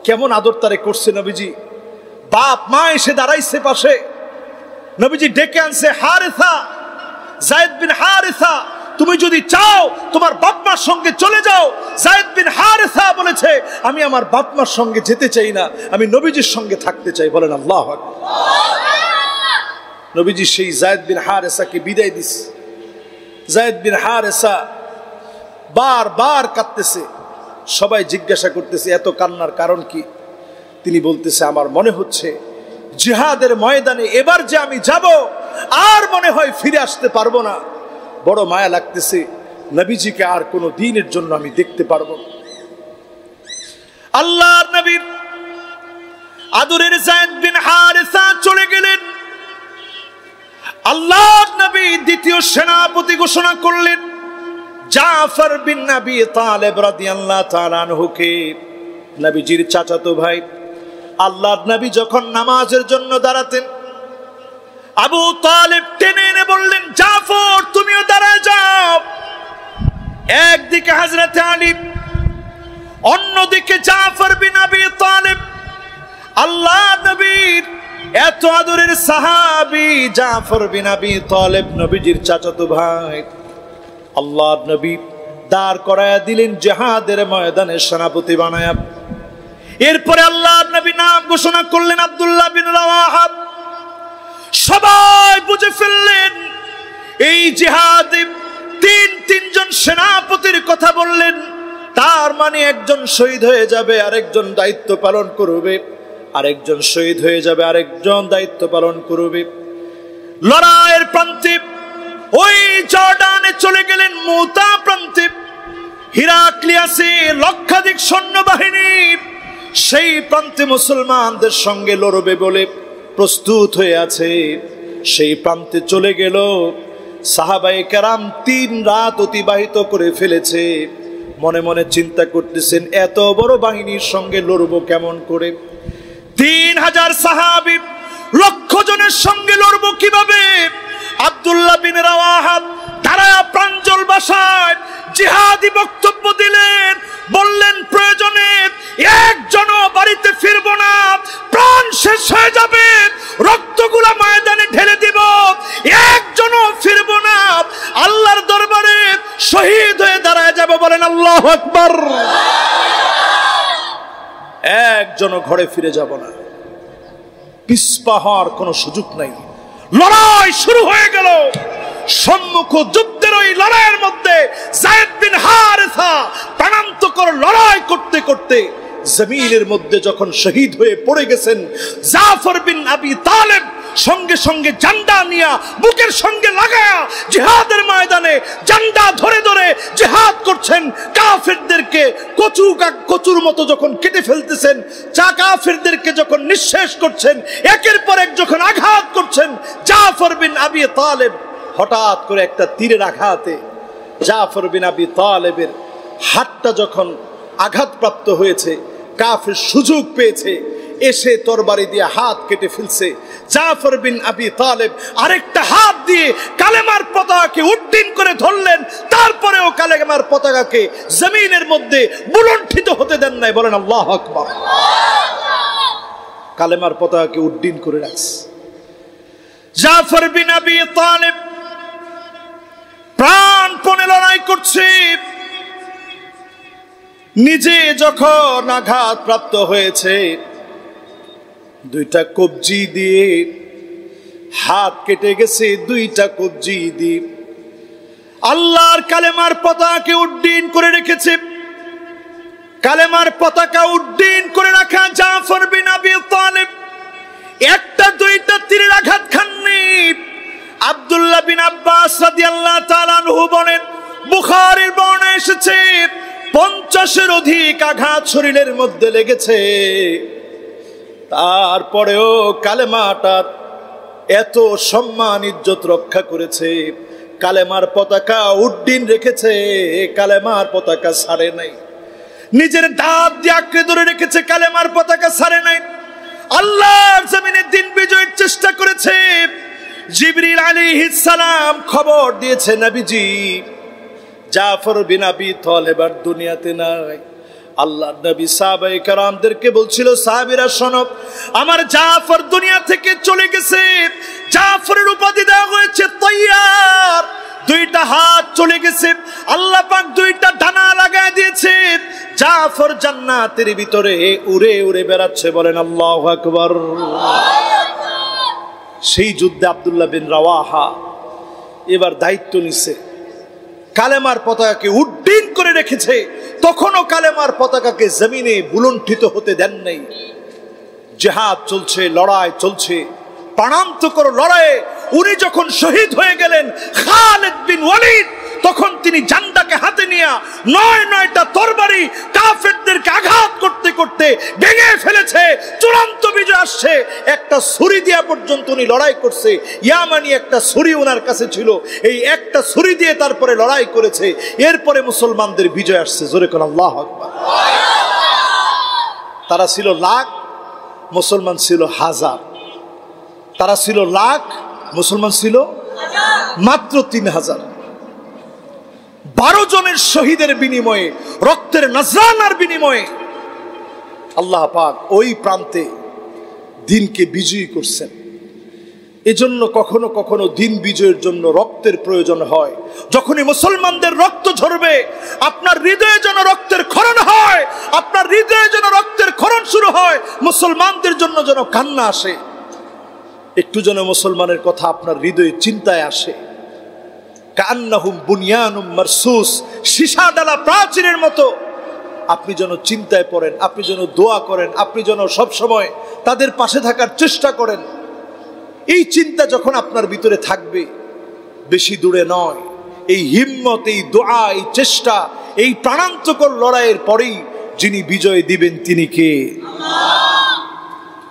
A: কেমন আদর তারে করছে নবীজি। বাপ, মা এসে দাঁড়াইছে পাশে। নবীজি ডেকে আনছে হারেথা জায়দ বিন হারেথা তুমি যদি চাও তোমার বাপমার সঙ্গে চলে যাও। জায়দ বিন হারেথা বলেছে, আমি আমার বাপমার সঙ্গে যেতে চাই না। আমি নবীজির সঙ্গে থাকতে চাই। বলেন আল্লাহ নবীজি সেই জায়দ বিন হারেসাকে বিদায় দিস জায়দ বিন হারেসা বার বার কাঁদতেছে। সবাই জিজ্ঞাসা করতেছে, এত কান্নার কারণ কি? তিনি বলতেছে, আমার মনে হচ্ছে জিহাদের ময়দানে এবার যে আমি যাব, আর মনে হয় ফিরে আসতে পারব না। বড় মায়া লাগতেছে, নবীজিকে আর কোনো দিনের জন্য আমি দেখতে পারব আল্লাহ নবীর আদরের জায়দ বিন হারেসা চলে গেলেন। আল্লাহ নবী দ্বিতীয় সেনাপতি ঘোষণা করলেন, জাফর বিন নবী তালেব রাদিয়াল্লাহু তাআলা আনহুকে, নবীজির চাচাতো ভাই। আল্লাহর নবী যখন নামাজের জন্য দাঁড়াতেন, আবু তালেব টেনে এনে বললেন, জাফর, তুমিও দাঁড়ায় যাও। একদিকে হাজরতে আলী, অন্যদিকে জাফর বিন আবি তালেব। আল্লাহ নবীর এত আদরের সাহাবি জাফর বিন আবি তালেব নবীজির চাচাতো ভাই। আল্লাহ নবী দাঁড় করায়া দিলেন জেহাদের ময়দানে সেনাপতি বানায়া। এরপরে আল্লাহ নবী নাম ঘোষণা করলেন আব্দুল্লাহ বিন রাওয়াহাব। সবাই বুঝে ফেললেন, এই জেহাদে তিন তিনজন সেনাপতির কথা বললেন, তার মানে একজন শহীদ হয়ে যাবে, আরেকজন দায়িত্ব পালন করবে। আরেকজন শহীদ হয়ে যাবে, আরেকজন দায়িত্ব পালন করবে। লড়াইয়ের প্রান্তে ওই জর্ডানে চলে গেলেন মুতা প্রান্তে হিরাক্লিয়াসে লক্ষাধিক সৈন্যবাহিনী, সেই প্রান্তে মুসলমানদের সঙ্গে লড়বে বলে প্রস্তুত হয়ে আছে। সেই প্রান্তে চলে গেল সাহাবাই কারাম, তিন রাত অতিবাহিত করে ফেলেছে। মনে মনে চিন্তা করতেছেন, এত বড় বাহিনীর সঙ্গে লড়বো কেমন করে? তিন হাজার সাহাবি লক্ষ জনের সঙ্গে লড়বো কীভাবে? আব্দুল্লাহ বিন রাওয়াহাব তারা প্রাঞ্জল বাসায় জিহাদি বক্তব্য দিলেন, বললেন, প্রয়োজনে একজনও বাড়িতে ফিরবো না, প্রাণ শেষ হয়ে যাবে, রক্তগুলা ময়দানে ঢেলে দিব, একজনও ফিরব না, আল্লাহর দরবারে শহীদ হয়ে দাঁড়ায় যাব। বলেন, আল্লাহ আকবর। একজনও ঘরে ফিরে যাব না। পিসপা হওয়ার কোনো সুযোগ নাই। লড়াই শুরু হয়ে গেল। সম্মুখ যুদ্ধের ওই লড়াইয়ের মধ্যে জায়দ বিন হারেসা লড়াই করতে করতে জমিনের মধ্যে যখন শহীদ হয়ে পড়ে গেছেন, জাফর বিন আবি তালেব সঙ্গে সঙ্গে জান্ডা নিয়া বুকের সঙ্গে লাগায়া জেহাদের ময়দানে জান্ডা ধরে ধরে জেহাদ করছেন। কাফেরদেরকে কচু কচুর মতো যখন কেটে ফেলতেছেন, চা কাফেরদেরকে যখন নিঃশেষ করছেন, একের পর এক যখন আঘাত করছেন, জাফর বিন আবি তালেব হঠাৎ করে একটা তীরের আঘাতে জাফর বিন আবি তালেবের হাতটা যখন আঘাতপ্রাপ্ত হয়েছে কাফের সুযোগ পেয়েছে। এসে তরবারি দিয়ে হাত কেটে ফেলছে। জাফর বিন আবি তালেব আরেকটা হাত দিয়ে কালেমার পতাকাকে উড্ডিন করে ধরলেন। তারপরেও কালেমার পতাকাকে জমিনের মধ্যে বুলণ্ঠিত হতে দেন নাই। বলেন, আল্লাহ আকবর। কালেমার পতাকাকে উড্ডিন করে রাখছে। জাফর বিন আবি তালেব প্রাণপণে লড়াই করছে। নিজে যখন আঘাত প্রাপ্ত হয়েছে, দুইটা কবজি দিয়ে হাত কেটে গেছে, দুইটা কবজি দিয়ে। আল্লাহর কালেমার পতাকাকে উড্ডীন করে রেখেছে। কালেমার পতাকা উড্ডীন করে রাখা জাফর বিন আবি তালেব। একটা, দুইটা তীরের আঘাত খাননি। আব্দুল্লাহ বিন আব্বাস রাদিয়াল্লাহু তাআলা আনহু বলেন, বুখারীর বর্ণনা এসেছে পঞ্চাশের অধিক আঘাত শরীরের মধ্যে লেগেছে। তারপরেও কালেমাটার এত সম্মান, ইজ্জত রক্ষা করেছে। কালেমার পতাকা উড্ডিন রেখেছে, কালেমার পতাকা ছাড়ে নাই। নিজের দাঁত দিয়ে আঁকড়ে ধরে রেখেছে, কালেমার পতাকা ছাড়ে নাই। আল্লাহর জমিনে দিন বিজয়ের চেষ্টা করেছে। জিবরিল আলাইহিস সালাম খবর দিয়েছে নবীজি। জাফর বিন আবি আর দুনিয়াতে নাই। আল্লাহ নবী সাহাবাই কারামদেরকে বলছিল, সাহাবিরা, শোনো, আমার জাফর দুনিয়া থেকে চলে গেছে। জাফরের উপাধি দেওয়া হয়েছে তৈয়ার। দুইটা হাত চলে গেছে। আল্লাহ পাক দুইটা ডানা লাগায় দিয়েছে। জাফর জান্নাতের ভিতরে উড়ে উড়ে বেড়াচ্ছে। বলেন, আল্লাহ আকবার। সেই যুদ্ধে আব্দুল্লাহ বিন রাওয়াহা এবার দায়িত্ব নিছে। কালেমার পতাকাকে উড্ডীন করে রেখেছে, তখনও কালেমার পতাকাকে জমিনে বুলুণ্ঠিত হতে দেন নাই। জেহাদ চলছে, লড়াই চলছে প্রাণান্তকর লড়াইয়ে। উনি যখন শহীদ হয়ে গেলেন, খালেদ বিন ওয়ালিদ তখন তিনি জান্ডাকে হাতে নিয়ে নয় নয়টা তরবারি কাফেরদেরকে আঘাত করতে করতে ভেঙে ফেলেছে, চূড়ান্ত বিজয় আসছে। একটা ছুরি দিয়া পর্যন্ত উনি লড়াই করছে। ইয়ামানি একটা ছুরি ওনার কাছে ছিল। এই একটা ছুরি দিয়ে তারপরে লড়াই করেছে। এরপরে মুসলমানদের বিজয় আসছে। জোরে কোন আল্লাহ আকবার। তারা ছিল লাখ, মুসলমান ছিল হাজার। তারা ছিল লাখ, মুসলমান ছিল মাত্র তিন হাজার। বারো জনের শহীদের বিনিময়ে, রক্তের নজরানার বিনিময়ে আল্লাহ পাক ওই প্রান্তে দিনকে বিজয়ী করছেন। এজন্য কখনো কখনো দিন বিজয়ের জন্য রক্তের প্রয়োজন হয়। যখনই মুসলমানদের রক্ত ঝরবে, আপনার হৃদয়ে যেন রক্তের ক্ষরণ হয়, আপনার হৃদয়ে যেন রক্তের ক্ষরণ শুরু হয়, মুসলমানদের জন্য যেন কান্না আসে। একটু যেন মুসলমানের কথা আপনার হৃদয়ে চিন্তায় আসে। কান্নাহুম বুনিয়ানুম মারসুস সীসা ডালা প্রাচীরের মতো। আপনি যেন চিন্তায় পড়েন আপনি যেন দোয়া করেন আপনি যেন সবসময় তাদের পাশে থাকার চেষ্টা করেন। এই চিন্তা যখন আপনার ভিতরে থাকবে বেশি দূরে নয়। এই হিম্মত এই দোয়া এই চেষ্টা এই প্রাণান্তকর লড়াইয়ের পরেই যিনি বিজয় দিবেন তিনি কে?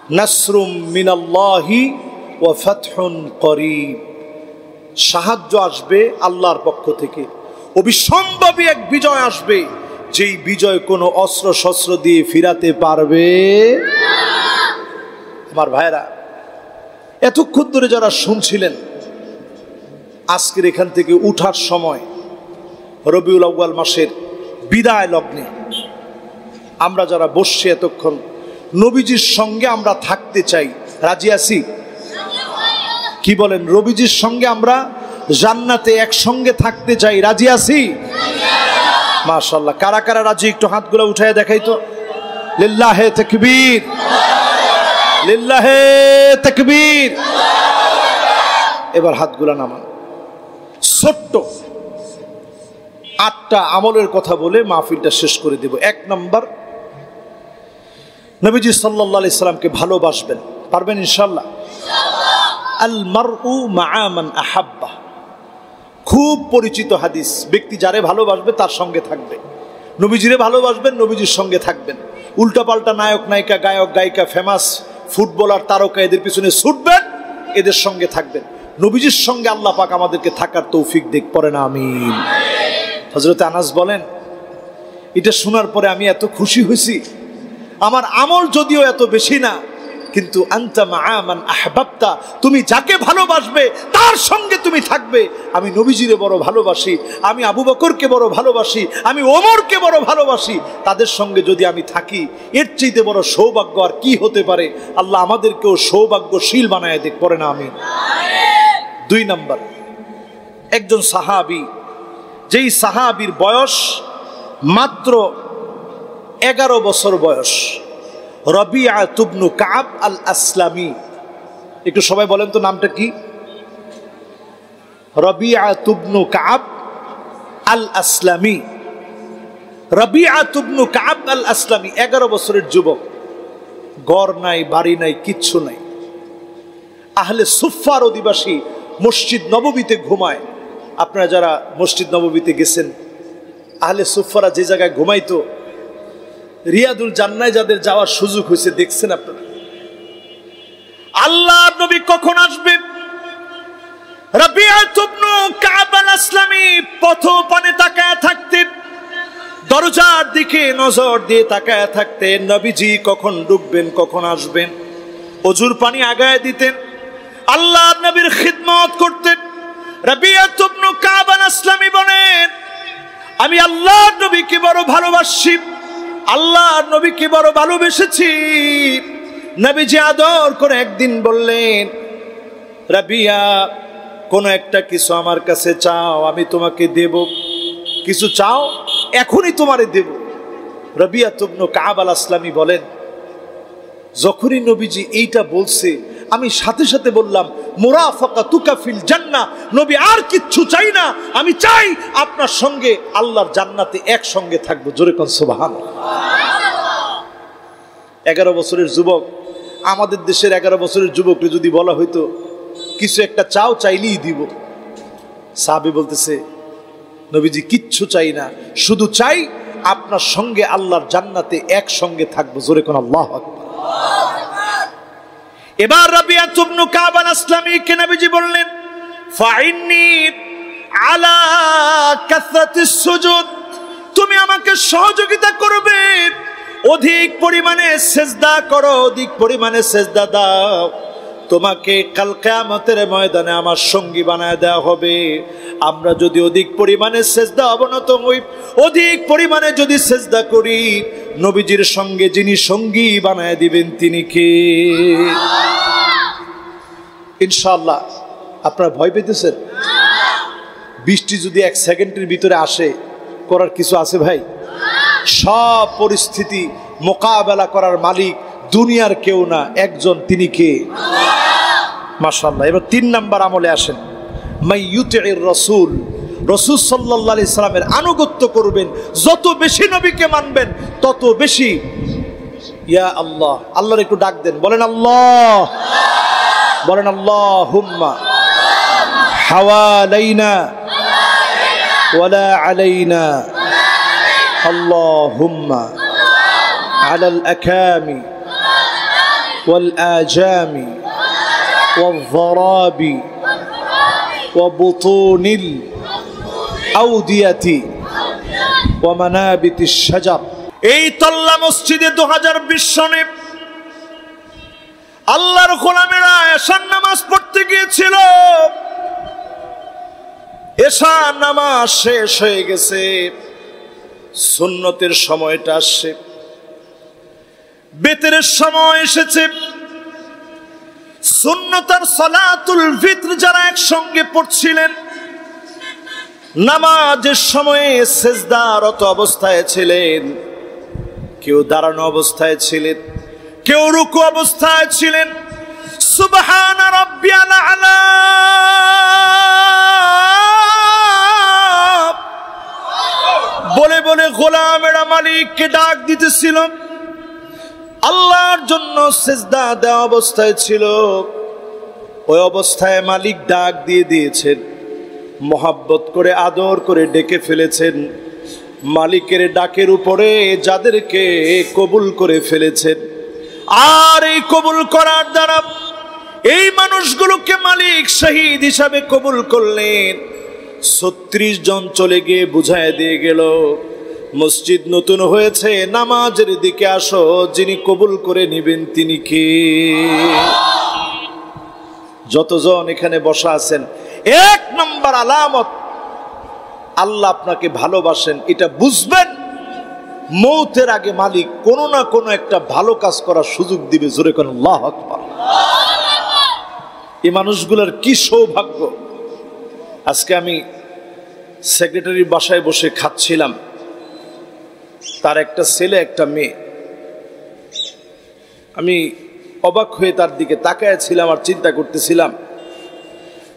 A: নাসরুম মিনাল্লাহি ও ফাতহুন করিব। সাহায্য আসবে আল্লাহর পক্ষ থেকে। অবিসম্ভাবী এক বিজয় আসবে। যেই বিজয় কোনো অস্ত্র শস্ত্র দিয়ে ফিরাতে পারবে আমার ভাইরা এতক্ষণ ধরে যারা শুনছিলেন, আজকের এখান থেকে উঠার সময়, রবিউল আউ্য়াল মাসের বিদায় লগ্নে, আমরা যারা বসছি এতক্ষণ, নবীজির সঙ্গে আমরা থাকতে চাই। রাজি আছি? কি বলেন? রবিজির সঙ্গে আমরা জান্নাতে একসঙ্গে থাকতে চাই। রাজি আছি? মাশাল্লাহ কারা কারা রাজি? একটু হাতগুলো উঠায় দেখাই তো। লিল্লাহে তকবীর। লিল্লাহে তকবীর। এবার হাতগুলো নামান। ছোট্ট আটটা আমলের কথা বলে মাহফিলটা শেষ করে দেব। এক নম্বর, নবীজি সাল্লাহ সাল্লামকে ভালোবাসবেন। পারবেন ইনশাল্লাহ আল আহাব্বা। খুব পরিচিত হাদিস। ব্যক্তি যারে ভালোবাসবে তার সঙ্গে থাকবে। নবীজিরে ভালোবাসবেন, নবীজির সঙ্গে থাকবেন। উল্টাপাল্টা নায়ক, নায়িকা, গায়ক, গায়িকা ফেমাস ফুটবলার, তারকা এদের পিছনে ছুটবেন, এদের সঙ্গে থাকবেন। নবীজির সঙ্গে আল্লাহ পাক আমাদেরকে থাকার তৌফিক দেখ পরে না আমিন। হজরত আনাস বলেন, এটা শোনার পরে আমি এত খুশি হয়েছি। আমার আমল যদিও এত বেশি না কিন্তু আন্তামান আহবাবতা, তুমি যাকে ভালোবাসবে, তার সঙ্গে তুমি থাকবে। আমি নবীজিরে বড় ভালোবাসি, আমি আবু বকরকে বড় ভালোবাসি, আমি ওমরকে বড় ভালোবাসি। তাদের সঙ্গে যদি আমি থাকি, এর চাইতে বড় সৌভাগ্য আর কি হতে পারে? আল্লাহ আমাদেরকেও সৌভাগ্যশীল বানায় দেখ পরে না আমি দুই নাম্বার, একজন সাহাবি, যেই সাহাবির বয়স মাত্র এগারো বছর বয়স। রবিয়া তুবনু কাব আল আসলামী একটু সবাই বলেন তো নামটা কি? রবিয়া তুবনু কাব আল আসলামী রবিয়া তুবনু কাব আল আসলামী এগারো বছরের যুবক। গড় নাই, বাড়ি নাই, কিচ্ছু নাই। আহলে সুফার অধিবাসী মসজিদ নববীতে ঘুমায়। আপনারা যারা মসজিদ নববীতে গেছেন, আহলে সুফারা যে জায়গায় ঘুমাইতো রিয়াদুল জান্নায় যাদের যাওয়ার সুযোগ হয়েছে, দেখছেন আপনারা? আল্লাহ নবী কখন আসবে? দিকে নজর দিয়ে তাকায় থাকতেন। নবীজি কখন কখন আসবেন? অজুর পানি আগায় দিতেন। আল্লাহ নবীর খিদমত করতেন। বলেন, আমি আল্লাহ নবীকে বড় ভালোবাসি। আল্লাহ নবীকে বড় ভালোবেসেছি? নবীজি আদর করে একদিন বললেন, রাবিয়া, কোন একটা কিছু আমার কাছে চাও, আমি তোমাকে দেব। কিছু চাও, এখনই তোমারে দেব। রবিয়া তুমন কাব আল আসলামী বলেন, যখনই নবীজি এইটা বলছে আমি সাথে সাথে বললাম মোরাফাকা তুকাফিল জান্না নবী আর কিচ্ছু চাই না। আমি চাই আপনার সঙ্গে আল্লাহর জান্নাতে একসঙ্গে থাকব। জোরে কন সুবাহান এগারো বছরের যুবক, আমাদের দেশের এগারো বছরের যুবককে যদি বলা হইতো, কিছু একটা চাও চাইলেই দিব। সাহাবি বলতেছে, নবীজি, কিচ্ছু চাই না। শুধু চাই আপনার সঙ্গে আল্লাহর জান্নাতে একসঙ্গে থাকব। জোরে কোন আল্লাহ। এবার রাবিয়া তুবনু কাবান আসলামী কে নবীজি বললেন ফাইনি আলা কাসরাতি সুজুদ, তুমি আমাকে সহযোগিতা করবে। অধিক পরিমাণে সেজদা করো, অধিক পরিমাণে সেজদা দাও। তোমাকে কাল কেয়ামতের ময়দানে আমার সঙ্গী বানায় দেওয়া হবে। আমরা যদি অধিক পরিমাণে সেজদা অবনত হই, অধিক পরিমাণে যদি সেজদা করি, নবীজির সঙ্গে যিনি সঙ্গী বানায় দিবেন তিনি কে? ইনশাল্লাহ আপনারা ভয় পেতেছেন? বৃষ্টি যদি এক সেকেন্ডের ভিতরে আসে, করার কিছু আছে ভাই? সব পরিস্থিতি মোকাবেলা করার মালিক দুনিয়ার কেউ না, একজন তিনি কে? মাসাল্লাহ এবার তিন নাম্বার আমলে আসেন। রসুল রসুল সাল্লা ইসলামের আনুগত্য করবেন, যত বেশি নবীকে মানবেন, তত বেশি ইয়া আল্লাহ। আল্লাহর একটু ডাক দেন, বলেন আল্লাহ। বলেন আল্লাহ হুম্মা হাওয়ালাইনা। ওয়ালা আলাইনা। আল্লাহ হুম্মা আলাল আকামি। والآجام والضراب وبطون الأودية ومنابت الشجر এই তল্লা মসজিদে দু হাজার বিশ সনে আল্লাহর গোলামেরা এসান নামাজ পড়তে গিয়েছিল এশা নামাজ শেষ হয়ে গেছে সুন্নতের সময়টা আসছে বেতের সময় এসেছে। সুন্নতার সলাতুল ফিত্র যারা একসঙ্গে পড়ছিলেন, নামাজের সময়ে সেজদারত অবস্থায় ছিলেন। কেউ দাঁড়ানো অবস্থায় ছিলেন, কেউ রুকু অবস্থায় ছিলেন। সুবহান বলে বলে গোলামেরা মালিককে ডাক দিতেছিল। আল্লাহর জন্য সেজদা দেওয়া অবস্থায় ছিল। ওই অবস্থায় মালিক ডাক দিয়ে দিয়েছেন, মোহাব্বত করে, আদর করে ডেকে ফেলেছেন। মালিকের ডাকের উপরে যাদেরকে কবুল করে ফেলেছেন। আর এই কবুল করার দ্বারা এই মানুষগুলোকে মালিক শহীদ হিসাবে কবুল করলেন। ছত্রিশ জন চলে গিয়ে বুঝায় দিয়ে গেল মসজিদ নতুন হয়েছে, নামাজের দিকে আসো, যিনি কবুল করে নিবেন তিনি কে? যতজন এখানে বসা আছেন, এক নম্বর আলামত, আল্লাহ আপনাকে ভালোবাসেন, এটা বুঝবেন। মৌতের আগে মালিক কোনো না কোনো একটা ভালো কাজ করার সুযোগ দিবে, জোরে কোন, আল্লাহ আকবার। এই মানুষগুলোর কি সৌভাগ্য? আজকে আমি সেক্রেটারির বাসায় বসে খাচ্ছিলাম। তার একটা ছেলে, একটা মেয়ে। আমি অবাক হয়ে তার দিকে তাকায় ছিলাম আর চিন্তা করতেছিলাম,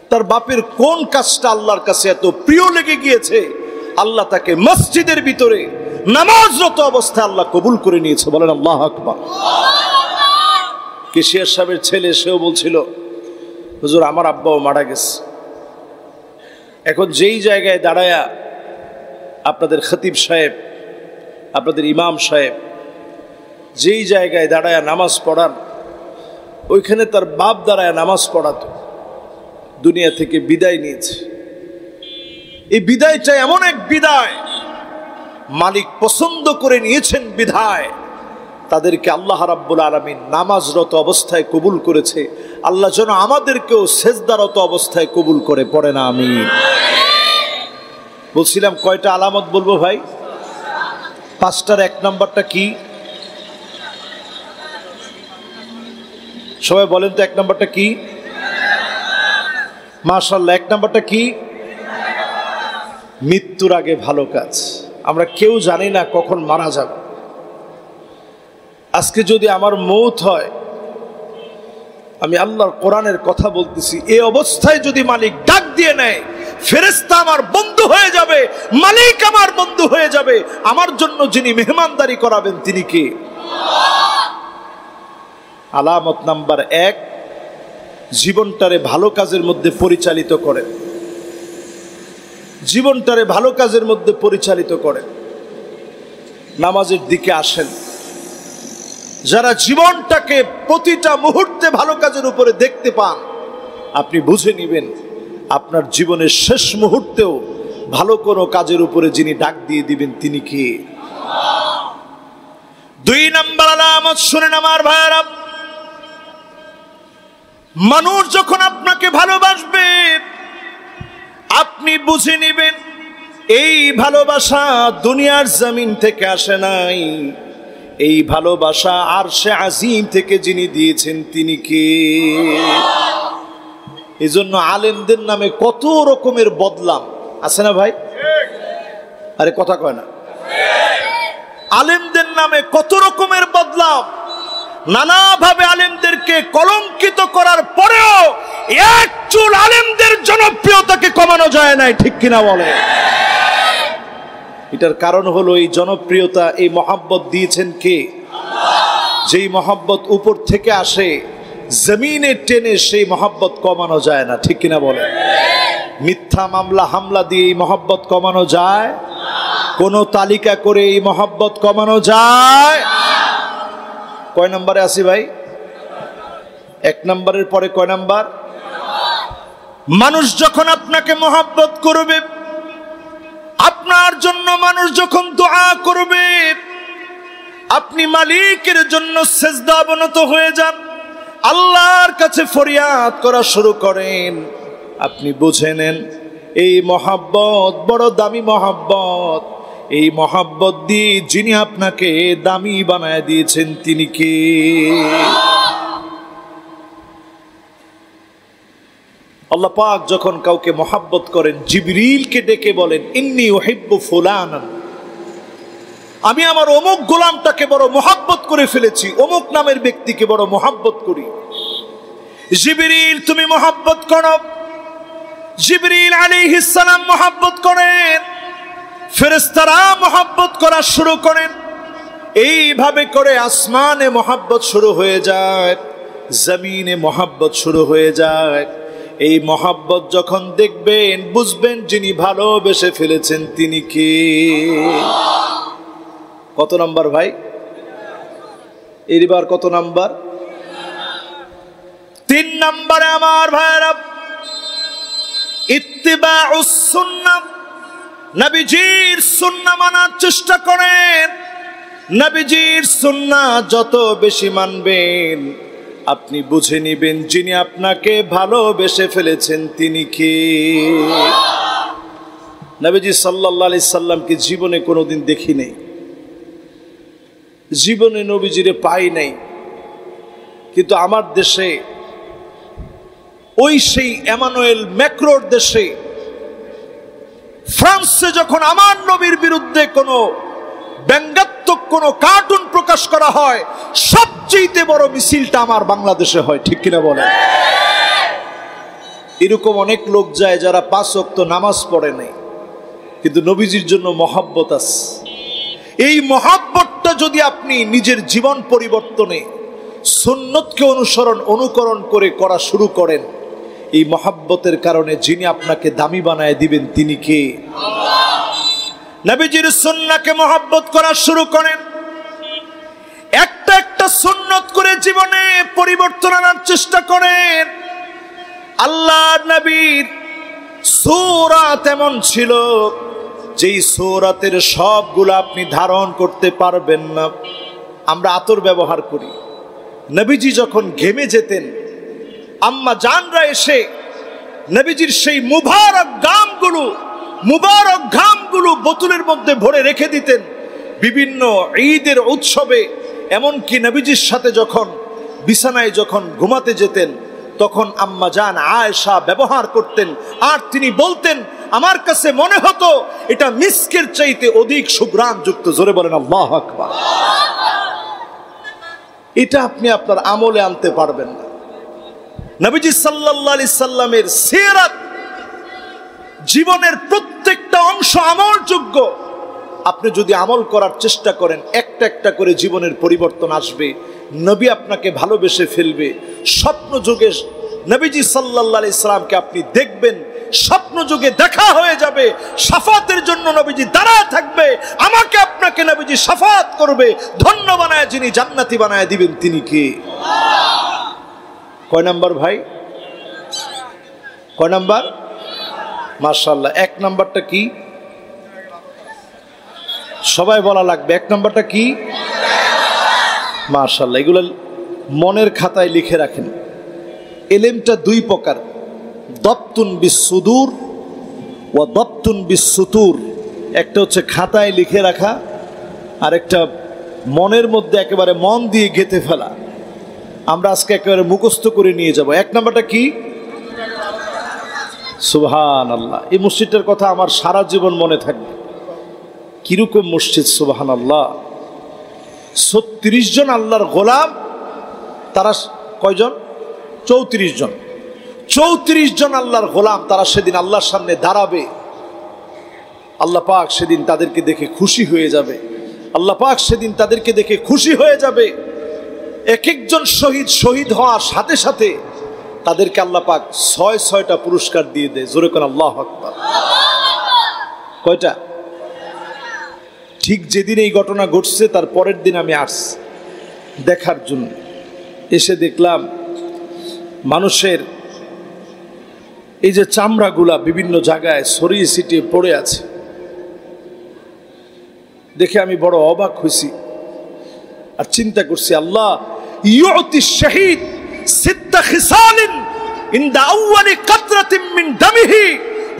A: তার বাপের কোন কাজটা আল্লাহর কাছে এত প্রিয় লেগে গিয়েছে? আল্লাহ তাকে মসজিদের ভিতরে নামাজরত অবস্থায় আল্লাহ কবুল করে নিয়েছে। বলেন আল্লাহ আকবার। কেশিয়ার সাহেবের ছেলে, সেও বলছিল, হুজুর, আমার আব্বাও মারা গেছে। এখন যেই জায়গায় দাঁড়ায়া আপনাদের খতিব সাহেব আপনাদের ইমাম সাহেব যেই জায়গায় দাঁড়ায়া নামাজ পড়ান, ওইখানে তার বাপ দাঁড়ায় নামাজ পড়াতো। দুনিয়া থেকে বিদায় নিয়েছে। এই বিদায়টা এমন এক বিদায়, মালিক পছন্দ করে নিয়েছেন বিধায় তাদেরকে আল্লাহ রাব্বুল আলমী নামাজরত অবস্থায় কবুল করেছে। আল্লাহ যেন আমাদেরকেও সেজদারত অবস্থায় কবুল করে পড়ে না আমি বলছিলাম কয়টা আলামত বলব ভাই? পাঁচটার এক নাম্বারটা কি? সবাই বলেন তো এক নাম্বারটা কি? মাশাল্লাহ এক নাম্বারটা কি? মৃত্যুর আগে ভালো কাজ। আমরা কেউ জানি না কখন মারা যাব। আজকে যদি আমার মৌত হয়, আমি আল্লাহর কোরআনের কথা বলতেছি এই অবস্থায় যদি মালিক ডাক দিয়ে নেয় ফেরেস্তা আমার বন্ধু হয়ে যাবে, মালিক আমার বন্ধু হয়ে যাবে। আমার জন্য যিনি মেহমানদারি করাবেন, তিনি কে? আলামত নাম্বার এক, জীবনটারে ভালো কাজের মধ্যে পরিচালিত করেন। জীবনটারে ভালো কাজের মধ্যে পরিচালিত করেন। নামাজের দিকে আসেন। যারা জীবনটাকে প্রতিটা মুহূর্তে ভালো কাজের উপরে দেখতে পান, আপনি বুঝে নেবেন আপনার জীবনের শেষ মুহূর্তেও ভালো কোনো কাজের উপরে যিনি ডাক দিয়ে দিবেন, তিনি কে? দুই নম্বর আলামত, শুনেন আমার ভাইয়ারা। মানুষ যখন আপনাকে ভালোবাসবে, আপনি বুঝে নেবেন, এই ভালোবাসা দুনিয়ার জমিন থেকে আসে নাই। এই ভালোবাসা আর সে আজিম থেকে যিনি দিয়েছেন, তিনি কে? এই জন্য আলেমদের নামে কত রকমের বদলাম। আছে না ভাই? আরে কথা কয় না। আলেমদের নামে কত রকমের বদলাম। নানাভাবে আলেমদেরকে কলঙ্কিত করার পরেও এক চুল আলেমদের জনপ্রিয়তাকে কমানো যায় নাই, ঠিক কিনা বলে? এটার কারণ হলো এই জনপ্রিয়তা, এই মহাব্বত দিয়েছেন কে? যেই মহাব্বত উপর থেকে আসে জমিনে টেনে সেই মহাব্বত কমানো যায় না, ঠিক কিনা বলে মিথ্যা মামলা, হামলা দিয়ে এই মহাব্বত কমানো যায়? কোন তালিকা করে এই মহাব্বত কমানো যায়? কয় নম্বরে আছি ভাই? এক নম্বরের পরে কয় নাম্বার? মানুষ যখন আপনাকে মহাব্বত করবে, আপনার জন্য মানুষ যখন দোয়া করবে, আপনি মালিকের জন্য সেজদা অবনত হয়ে যান। আল্লাহর কাছে ফরিয়াদ করা শুরু করেন। আপনি বুঝে নেন, এই মহাব্বত বড় দামি মহাব্বত। এই মহাব্বত দিয়ে যিনি আপনাকে দামি বানায় দিয়েছেন, তিনি কে? আল্লাহ পাক যখন কাউকে মহাব্বত করেন, জিবরিলকে ডেকে বলেন, ইন্নি ওহিব্বু ফুলান আমি আমার অমুক গোলামটাকে বড় মহাব্বত করে ফেলেছি, অমুক নামের ব্যক্তিকে বড় মহাব্বত করি। জিবরিল, তুমি মহাব্বত করো। জিবরিল আলাইহিস সালাম মহাব্বত করেন। ফেরেস্তারা মহাব্বত করা শুরু করেন। এইভাবে করে আসমানে মহাব্বত শুরু হয়ে যায়, জমিনে মহাব্বত শুরু হয়ে যায়। এই মহাব্বত যখন দেখবেন, বুঝবেন যিনি ভালোবেসে ফেলেছেন তিনি কে। কত নাম্বার ভাই? এইবার কত নাম্বার? তিন নাম্বারে আমার ভাইরা ইত্তিবা সুন্নাহ। নবীজির সুন্না মানার চেষ্টা করেন। নবীজির সুন্না যত বেশি মানবেন, আপনি বুঝে নিবেন যিনি আপনাকে ভালোবেসে ফেলেছেন তিনি কি? নবীজি সাল্লাহ সাল্লামকে জীবনে কোনোদিন দেখি নেই জীবনে নবীজিরে পাই নাই। কিন্তু আমার দেশে, ওই সেই এমানুয়েল ম্যাক্রোর দেশে, ফ্রান্সে যখন আমার নবীর বিরুদ্ধে কোনো ব্যঙ্গাত্মক কোনো কার্টুন প্রকাশ করা হয় সবচেয়ে বড় মিছিলটা আমার বাংলাদেশে হয়, ঠিক কিনা বলে এরকম অনেক লোক যায় যারা পাঁচ অক্ত নামাজ পড়ে নাই, কিন্তু নবীজির জন্য মহাব্বত আছে। এই মহাব্বতটা যদি আপনি নিজের জীবন পরিবর্তনে, সুন্নতকে অনুসরণ, অনুকরণ করে করা শুরু করেন, এই মহাব্বতের কারণে যিনি আপনাকে দামি বানায় দিবেন, তিনি কে? নবীজির সুন্নাকে মহাব্বত করা শুরু করেন। একটা একটা সুন্নত করে জীবনে পরিবর্তন আনার চেষ্টা করেন। আল্লাহ নবীর সৌরাত তেমন ছিল। যেই সৌরাতের সবগুলো আপনি ধারণ করতে পারবেন না, আমরা আতর ব্যবহার করি। নবীজি যখন ঘেমে যেতেন, আম্মা জানরা এসে নবীজির সেই মুবারক গামগুলো, মুবারক ঘামগুলো বোতলের মধ্যে ভরে রেখে দিতেন। বিভিন্ন ঈদের উৎসবে, এমনকি নবীজির সাথে যখন বিছানায় যখন ঘুমাতে যেতেন তখন আম্মা জান আয়েশা ব্যবহার করতেন। আর তিনি বলতেন, আমার কাছে মনে হতো এটা মিসকের চাইতে অধিক সুগ্রাম যুক্ত জোরে বলেন, আল্লাহ আকবার। এটা আপনি আপনার আমলে আনতে পারবেন না। নবীজি সাল্লাহ সাল্লামের সেরাত জীবনের প্রত্যেকটা অংশ আমলযোগ্য। আপনি যদি আমল করার চেষ্টা করেন, একটা একটা করে জীবনের পরিবর্তন আসবে। নবী আপনাকে ভালোবেসে ফেলবে। স্বপ্ন যুগে নবীজি সাল্লাহ ইসলামকে আপনি দেখবেন, স্বপ্ন যুগে দেখা হয়ে যাবে, সাফাতের জন্য নবীজি দাঁড়ায় থাকবে, আমাকে আপনাকে নবীজি সাফাত করবে, ধন্য বানায় যিনি জান্নাতি বানায় দিবেন তিনি কে? কয় নাম্বার ভাই? কয় নাম্বার? মার্শাল্লাহ এক নাম্বারটা কি? সবাই বলা লাগবে। এক নম্বরটা কি? মার্শাল্লাহ এগুলো মনের খাতায় লিখে রাখেন। এলেমটা দুই প্রকার। দপ্তুন বিশ্বদূর ও দপ্তুন বিশ্বতুর একটা হচ্ছে খাতায় লিখে রাখা আর একটা মনের মধ্যে একেবারে মন দিয়ে গেঁথে ফেলা। আমরা আজকে একেবারে মুখস্থ করে নিয়ে যাব। এক নম্বরটা কি? সুবহান আল্লাহ এই মসজিদটার কথা আমার সারা জীবন মনে থাকবে। কীরকম মসজিদ সুবহান আল্লাহ ছত্রিশ জন আল্লাহর গোলাম, তারা কয়জন? চৌত্রিশ জন। চৌত্রিশ জন আল্লাহর গোলাম, তারা সেদিন আল্লাহর সামনে দাঁড়াবে। আল্লাহ পাক সেদিন তাদেরকে দেখে খুশি হয়ে যাবে। আল্লাহ পাক সেদিন তাদেরকে দেখে খুশি হয়ে যাবে। এক একজন শহীদ শহীদ হওয়ার সাথে সাথে তাদেরকে আল্লাহ পাক ছয়, ছয়টা পুরস্কার দিয়ে দেয়। জোরে কোন আল্লাহ আকবার। কয়টা? ঠিক যেদিন এই ঘটনা ঘটছে, তার পরের দিন আমি আসছি দেখার জন্য। এসে দেখলাম মানুষের এই যে চামড়াগুলা বিভিন্ন জায়গায় সরিয়ে সিটিয়ে পড়ে আছে। দেখে আমি বড় অবাক হয়েছি আর চিন্তা করছি, আল্লাহ শহীদ সিত্তা খিসালিন ইন দা আউয়ালি কাতরাতিন মিন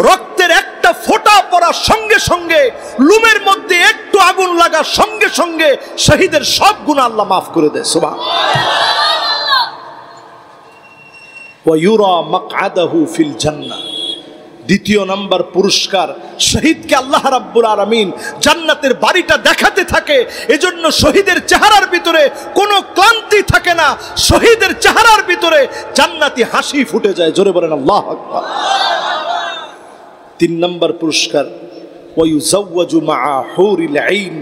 A: রক্তের একটা ফোঁটা পড়ার সঙ্গে সঙ্গে, লুমের মধ্যে একটু আগুন লাগার সঙ্গে সঙ্গে শহীদের সব গুণা আল্লাহ মাফ করে দেয় মাকআদাহু ফিল দ্বিতীয় নাম্বার পুরস্কার, শহীদকে আল্লাহ রাব্বুল আলামিন জান্নাতের বাড়িটা দেখাতে থাকে, এজন্য শহীদের চেহারার ভিতরে কোনো ক্লান্তি থাকে না, শহীদের চেহারার ভিতরে জান্নাতি হাসি ফুটে যায়, জোরে বলেন আল্লাহ আকবার। তিন নম্বর পুরস্কার। ওয়ুজাওয়াজু মাআ হুরিল আইন।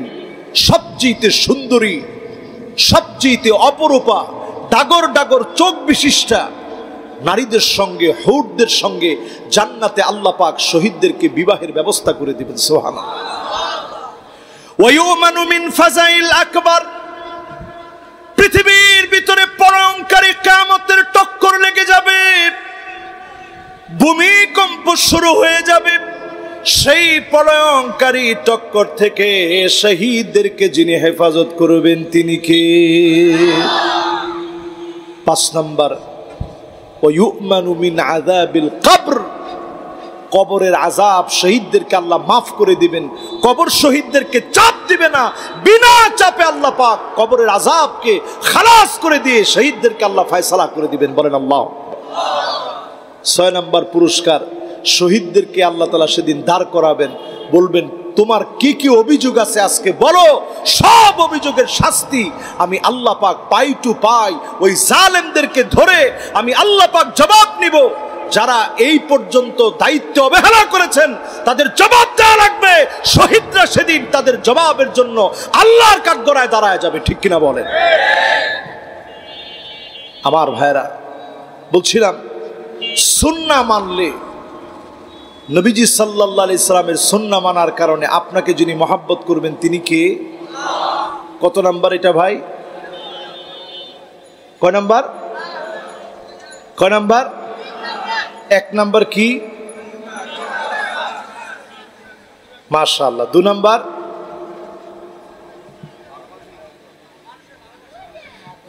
A: সবচেয়ে সুন্দরী সবচেয়ে অপরূপা, ডাগর ডাগর চোখ বিশিষ্টা নারীদের সঙ্গে, হৌরদের সঙ্গে জান্নাতে আল্লাহ পাক শহীদদেরকে বিবাহের ব্যবস্থা করে দিবেন সোহানা ওয়ুমানু মিন ফাজাইল আকবার। পৃথিবীর ভিতরে পরঙ্কারী কামতের টক্কর লেগে যাবে। ভূমিকম্প শুরু হয়ে যাবে। সেই প্রলয়ঙ্কারী টক্কর থেকে শহীদদেরকে যিনি হেফাজত করবেন, তিনি কে? পাঁচ নম্বর কবর। কবরের আজাব শহীদদেরকে আল্লাহ মাফ করে দিবেন। কবর শহীদদেরকে চাপ দিবে না। বিনা চাপে আল্লাহ পাক কবরের আজাবকে খালাস করে দিয়ে শহীদদেরকে আল্লাহ ফয়সালা করে দিবেন। বলেন আল্লাহ। ছয় নম্বর পুরস্কার। শহীদদেরকে আল্লাহ তালা সেদিন দাঁড় করাবেন, বলবেন, তোমার কি কি অভিযোগ আছে আজকে বলো? সব অভিযোগের শাস্তি আমি আল্লাহ পাক পাই টু পাই। ওই জালেমদেরকে ধরে আমি আল্লাহ পাক জবাব নিব। যারা এই পর্যন্ত দায়িত্ব অবহেলা করেছেন, তাদের জবাব দেওয়া লাগবে। শহীদরা সেদিন তাদের জবাবের জন্য আল্লাহর কাঠগড়ায় দাঁড়ায় যাবে, ঠিক কিনা বলেন? আমার ভাইরা বলছিলাম সুন্না মানলে নবীজি সাল্লাহ ইসলামের সুন্না মানার কারণে আপনাকে যিনি মহাব্বত করবেন তিনি কে? কত নাম্বার এটা ভাই? কয় নাম্বার? কয় নাম্বার? এক নাম্বার কি? মাশাল্লাহ দু নাম্বার?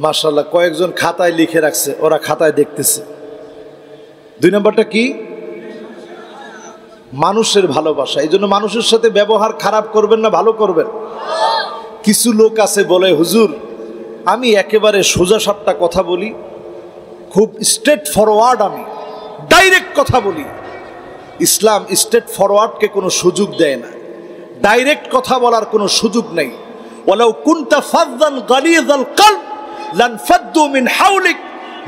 A: মাশাল্লাহ কয়েকজন খাতায় লিখে রাখছে, ওরা খাতায় দেখতেছে। দুই নম্বরটা কি? মানুষের ভালোবাসা। এই জন্য মানুষের সাথে ব্যবহার খারাপ করবেন না, ভালো করবেন। কিছু লোক আছে বলে, হুজুর, আমি একেবারে সোজা সাপটা কথা বলি, খুব স্ট্রেট ফরওয়ার্ড আমি ডাইরেক্ট কথা বলি। ইসলাম স্ট্রেট ফরওয়ার্ডকে কোনো সুযোগ দেয় না। ডাইরেক্ট কথা বলার কোনো সুযোগ নেই। ওলাও কুনতা ফাদ্দান গালিয়াল কাল লান ফাদ্দু মিন হাউলিক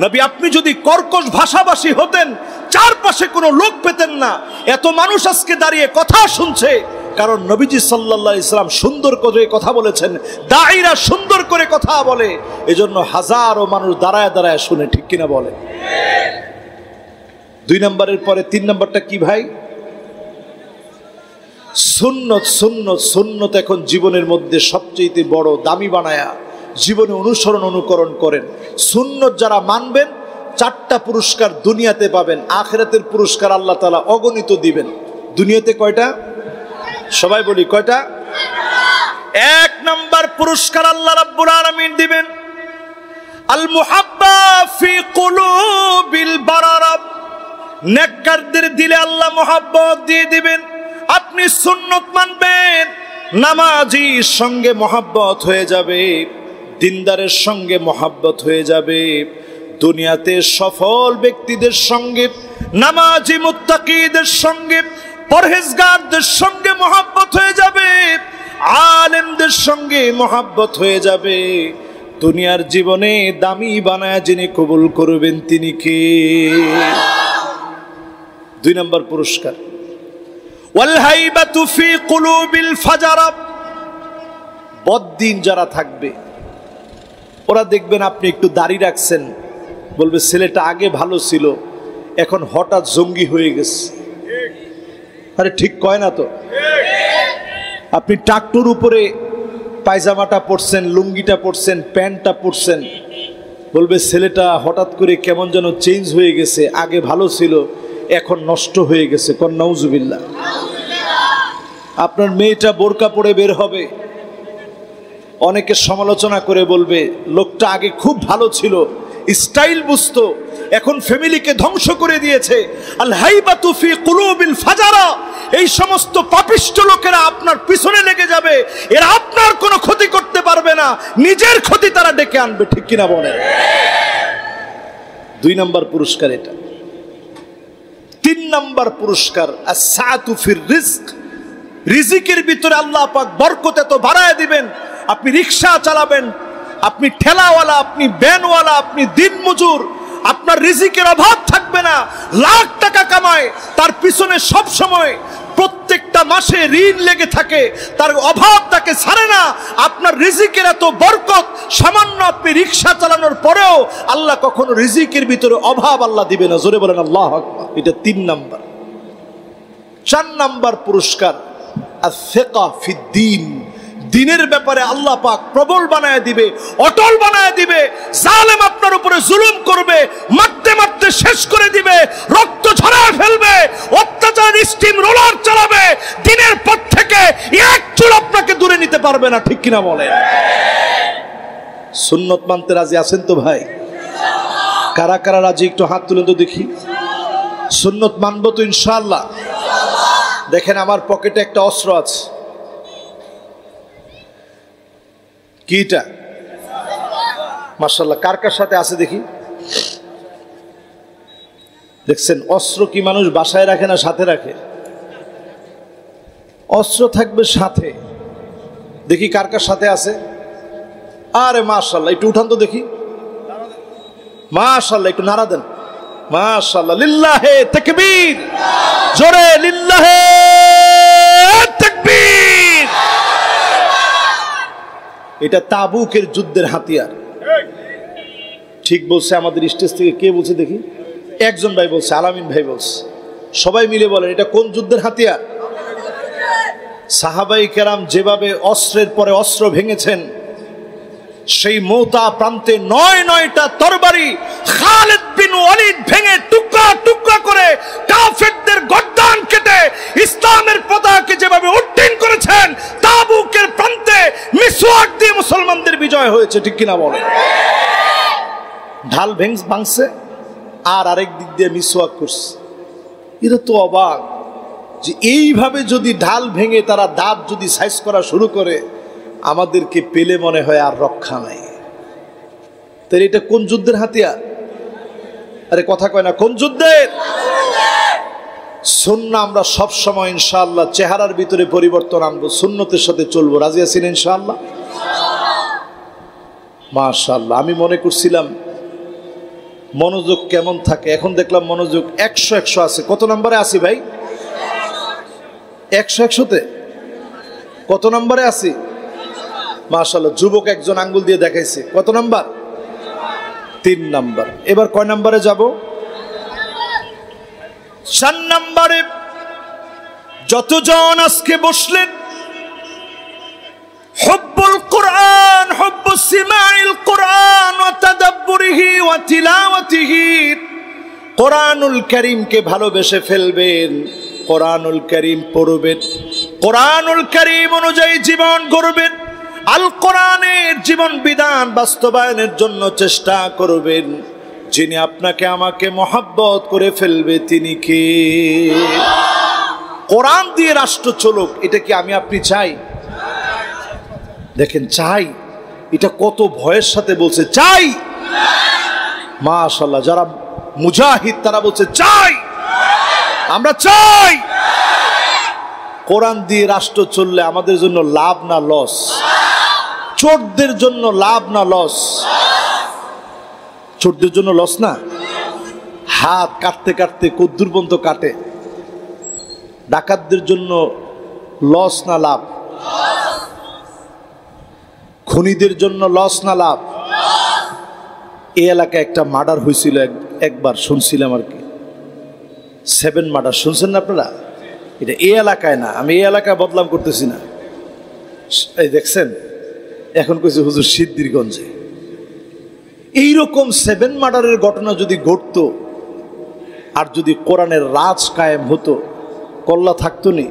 A: নবী, আপনি যদি কর্কশ ভাষাভাষী হতেন, চারপাশে কোনো লোক পেতেন না। এত মানুষ আজকে দাঁড়িয়ে কথা শুনছে। কারণ নবীজি সাল্লাল্লাহু ইসলাম সুন্দর করে কথা বলেছেন দায়ীরা সুন্দর করে কথা বলে। এজন্য হাজারো মানুষ দাঁড়ায় দাঁড়ায় শুনে, ঠিক কিনা বলে দুই নম্বরের পরে, তিন নম্বরটা কি ভাই? সুন্নত সুন্নত সুন্নত এখন জীবনের মধ্যে সবচেয়ে বড় দামি বানায়া। জীবনে অনুসরণ অনুকরণ করেন। সুন্নত যারা মানবেন, চারটা পুরস্কার দুনিয়াতে পাবেন, আখেরাতের পুরস্কার আল্লাহ তালা অগণিত দিবেন। দুনিয়াতে কয়টা? সবাই বলি, কয়টা? এক নাম্বার পুরস্কার আল্লাহ রাব্বুল আলামিন দিবেন। আল মুহাব্বা ফি কুলুবিল বারারা। নেককারদের দিলে আল্লাহ মোহাব্বত দিয়ে দিবেন। আপনি সুন্নত মানবেন, নামাজির সঙ্গে মোহাব্বত হয়ে যাবে। দিনদারের সঙ্গে মোহাব্বত হয়ে যাবে। দুনিয়াতে সফল ব্যক্তিদের সঙ্গে, নামাজি মুত্তাকিদের সঙ্গে, পরহেজগারদের সঙ্গে মোহাব্বত হয়ে যাবে। আলেমদের সঙ্গে মোহাব্বত হয়ে যাবে। দুনিয়ার জীবনে দামি বানায় যিনি কবুল করবেন তিনি কে? দুই নম্বর পুরস্কার। ওয়ালহাইবাতু ফি কুলুবিল ফাজারা। বদ্দিন যারা থাকবে ওরা দেখবেন আপনি একটু দাড়ি রাখছেন। বলবে, ছেলেটা আগে ভালো ছিল, এখন হঠাৎ জঙ্গি হয়ে গেছে। আরে ঠিক কয় না তো? আপনি ট্রাক্টর উপরে পায়জামাটা পরছেন, লুঙ্গিটা পরছেন, প্যান্টটা পরছেন। বলবে, ছেলেটা হঠাৎ করে কেমন যেন চেঞ্জ হয়ে গেছে, আগে ভালো ছিল, এখন নষ্ট হয়ে গেছে। কন্যাউজুবিল্লা আপনার মেয়েটা বোরকা পরে বের হবে। অনেকে সমালোচনা করে বলবে, লোকটা আগে খুব ভালো ছিল, স্টাইল বুঝতো, এখন ফ্যামিলিকে ধ্বংস করে দিয়েছে। কুলুবিল ফাজারা, এই সমস্ত পাপিষ্ট লোকেরা আপনার পিছনে লেগে যাবে। এরা আপনার কোনো ক্ষতি করতে পারবে না। নিজের ক্ষতি তারা ডেকে আনবে, ঠিক কিনা বলে দুই নম্বর পুরস্কার এটা। তিন নম্বর পুরস্কার আসাতুফির রিস্ক রিজিকের ভিতরে আল্লাহ পাক বরকত এত বাড়ায় দিবেন আপনি রিক্সা চালাবেন, আপনি ঠেলাওয়ালা, আপনি ব্যানওয়ালা, আপনি দিন মজুর আপনার রিজিকের অভাব থাকবে না, লাখ টাকা কামায়, তার পিছনে সব সময় প্রত্যেকটা মাসে ঋণ লেগে থাকে, তার অভাব তাকে ছাড়ে না, আপনার রিজিকের এত বরকত, সামান্য আপনি রিক্সা চালানোর পরেও আল্লাহ কখনো রিজিকের ভিতরে অভাব আল্লাহ দিবে না। জোরে বলেন, আল্লাহ। এটা তিন নাম্বার। চার নাম্বার পুরস্কার আর ফেকা ফিদ্দিন। দিনের ব্যাপারে আল্লাহ পাক প্রবল বানায় দিবে, অটল বানায় দিবে, জালেম আপনার উপরে জুলুম করবে, মারতে মারতে শেষ করে দিবে, রক্ত ঝরায় ফেলবে অত্যাচার স্টিম রোলার চালাবে, দিনের পর থেকে এক চুল আপনাকে দূরে নিতে পারবে না, ঠিক কিনা বলে সুন্নত মানতে রাজি আছেন তো ভাই? কারা কারা রাজি? একটু হাত তুলে তো দেখি। সুন্নত মানবো তো ইনশাআল্লাহ। দেখেন আমার পকেটে একটা অস্ত্র আছে। কি এটা মার্শাল্লাহ কার কার সাথে আছে দেখি? দেখছেন, অস্ত্র কি মানুষ বাসায় রাখে না সাথে রাখে? অস্ত্র থাকবে সাথে। দেখি কার কার সাথে আছে? আরে মাশাল্লাহ একটু উঠান তো দেখি। মাশাল্লাহ একটু নাড়া দেন। মাশাল্লাহ লিল্লাহে তাকবীর। জোরে, লিল্লাহে তাকবীর এটা তাবুকের যুদ্ধের হাতিয়ার। ঠিক বলছে আমাদের স্টেজ থেকে কে বলছে দেখি? একজন ভাই বলছে, আলামিন ভাই বলছে। সবাই মিলে বলেন, এটা কোন যুদ্ধের হাতিয়ার? সাহাবাই কেরাম যেভাবে অস্ত্রের পরে অস্ত্র ভেঙেছেন, সেই মৌতা প্রান্তে নয় নয়টা তরবারি খালেদ বিন ওয়ালিদ ভেঙে টুকরা টুকরা করে কাফেরদের গর্দান কেটে ইসলামের পতাকাকে যেভাবে উড্ডীন করেছেন, তাবুকের প্রান্তে মিসওয়াক দিয়ে মুসলমানদের বিজয় হয়েছে, ঠিক কিনা বলে ঢাল ভেঙ, ভাঙছে, আর আরেক দিক দিয়ে মিসওয়াক করছে। এটা তো অবাক যে এইভাবে যদি ঢাল ভেঙে তারা দাঁত যদি সাইজ করা শুরু করে, আমাদেরকে পেলে মনে হয় আর রক্ষা নাই। তাহলে এটা কোন যুদ্ধের হাতিয়ার? আরে কথা কয় না, কোন যুদ্ধের? সুন্না আমরা সব সময় ইনশাআল্লাহ চেহারার ভিতরে পরিবর্তন আনব, সুন্নতের সাথে চলবো। রাজি আছেন ইনশাআল্লাহ? মাশাআল্লাহ, আমি মনে করছিলাম মনোযোগ কেমন থাকে, এখন দেখলাম মনোযোগ একশো একশো আছে। কত নম্বরে আছি ভাই? একশো একশোতে? কত নম্বরে আছি? মাশাল্লাহ যুবক একজন আঙ্গুল দিয়ে দেখাইছে। কত নাম্বার? তিন নাম্বার। এবার কয় নাম্বারে যাব? চার নম্বরে যতজন আজকে বসলেন, হব্বুল কোরআন, হব্বু সিমাইল কোরআন কোরআনুল করিমকে ভালোবেসে ফেলবেন, কোরআনুল করিম পড়বেন, কোরআনুল করিম অনুযায়ী জীবন গড়বেন, আল কোরআনের জীবন বিধান বাস্তবায়নের জন্য চেষ্টা করবেন। যিনি আপনাকে আমাকে মহাব্বত করে ফেলবে, তিনি কে? কোরআন দিয়ে রাষ্ট্র চলুক, এটা কি আমি আপনি চাই? দেখেন, চাই, এটা কত ভয়ের সাথে বলছে, চাই! মাশাল্লাহ যারা মুজাহিদ, তারা বলছে, চাই! আমরা চাই! কোরআন দিয়ে রাষ্ট্র চললে আমাদের জন্য লাভ না লস? চোরদের জন্য লাভ না লস? চোরদের জন্য লস না? হাত কাটতে কাটতে কদ্দুর পর্যন্ত কাটে। ডাকাতদের জন্য লস না লাভ? খনিদের জন্য লস না লাভ? এই এলাকায় একটা মার্ডার হয়েছিল এক- একবার শুনছিলাম আর কি। সেভেন মার্ডার শুনছেন না আপনারা? এটা এই এলাকায় না, আমি এই এলাকায় বদলাম করতেছি না। এই দেখছেন? এখন কইছে হুজুর সিদ্ধিরগঞ্জে। এইরকম সেভেন মার্ডারের ঘটনা যদি ঘটতো, আর যদি কোরআনের রাজ কায়েম হতো, কল্লা থাকতো নি?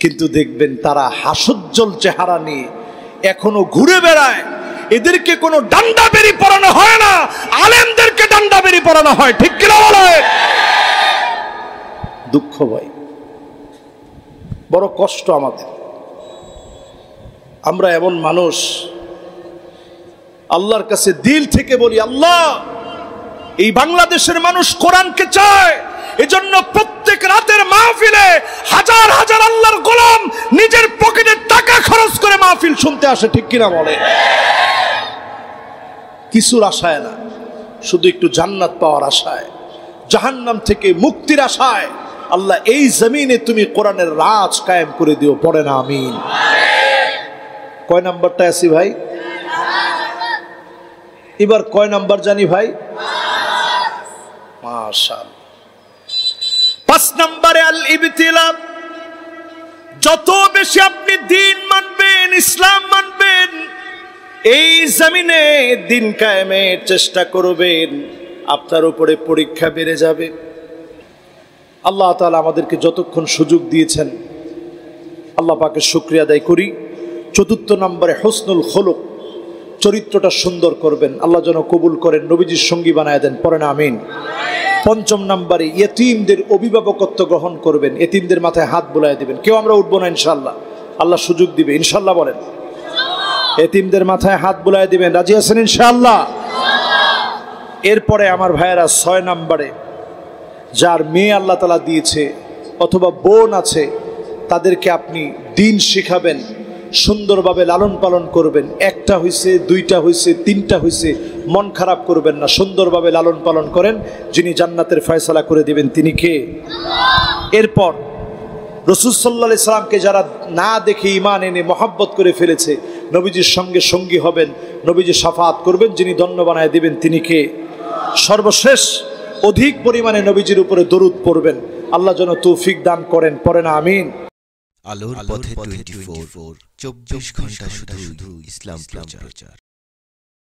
A: কিন্তু দেখবেন তারা হাসজ্জ্বল চেহারা নিয়ে এখনও ঘুরে বেড়ায়। এদেরকে কোনো ডান্ডা বেরি পড়ানো হয় না, আলেমদেরকে ডান্ডা বেরি পড়ানো হয়, ঠিক কিনা বলে? দুঃখ ভাই বড় কষ্ট আমাদের। আমরা এমন মানুষ আল্লাহর কাছে দিল থেকে বলি, আল্লাহ, এই বাংলাদেশের মানুষ কোরআনকে চায়, এজন্য প্রত্যেক রাতের মাহফিলে হাজার হাজার আল্লাহর গোলাম নিজের পকেটে টাকা খরচ করে মাহফিল শুনতে আসে, ঠিক কিনা বলে? কিছুর আশায় না, শুধু একটু জান্নাত পাওয়ার আশায়। জাহান্নাম থেকে মুক্তির আশায়, আল্লাহ এই জমিনে তুমি কোরআনের রাজ কায়েম করে দিও, পড়ে না, আমিন। কয় নাম্বারটা আছি ভাই? এবার কয় নাম্বার জানি ভাই? পাঁচ নাম্বারে আল ইবতিলা যত বেশি আপনি দিন মানবেন, ইসলাম মানবেন, এই জমিনে দিন কায়েমের চেষ্টা করবেন, আপনার উপরে পরীক্ষা বেড়ে যাবে। আল্লাহ তাআলা আমাদেরকে যতক্ষণ সুযোগ দিয়েছেন, আল্লাহ পাকে শুক্রিয়া আদায় করি। চতুর্থ নম্বরে হোসনুল খোলক। চরিত্রটা সুন্দর করবেন। আল্লাহ যেন কবুল করেন, নবীজির সঙ্গী বানায় দেন। পরে না, আমিন। পঞ্চম নাম্বারে, ইয়েতিমদের অভিভাবকত্ব গ্রহণ করবেন। এতিমদের মাথায় হাত বোলায় দিবেন। কেউ আমরা উঠবো না ইনশাল্লাহ আল্লাহ সুযোগ দিবে। ইনশাল্লাহ বলেন। এতিমদের মাথায় হাত বোলায় দিবেন। রাজি আছেন ইনশাল্লাহ এরপরে আমার ভাইয়েরা, ছয় নাম্বারে, যার মেয়ে আল্লাহ তালা দিয়েছে অথবা বোন আছে, তাদেরকে আপনি দিন শিখাবেন। সুন্দরভাবে লালন পালন করবেন। একটা হইছে, দুইটা হইছে, তিনটা হইছে, মন খারাপ করবেন না, সুন্দরভাবে লালন পালন করেন। যিনি জান্নাতের ফয়সলা করে দিবেন, তিনি কে? এরপর রসুল সাল্লা সাল্লামকে যারা না দেখে ইমান এনে মহাব্বত করে ফেলেছে, নবীজির সঙ্গে সঙ্গী হবেন, নবীজি সাফাত করবেন, যিনি দণ্ড বানায় দিবেন, তিনি কে? সর্বশেষ অধিক পরিমাণে নবীজির উপরে দরুদ পড়বেন। আল্লাহ যেন তৌফিক দান করেন পরে না, আমিন।
B: আলোর পথে টোয়েন্টি ফোর চব্বিশ ঘণ্টা শুধু ইসলাম প্রচার।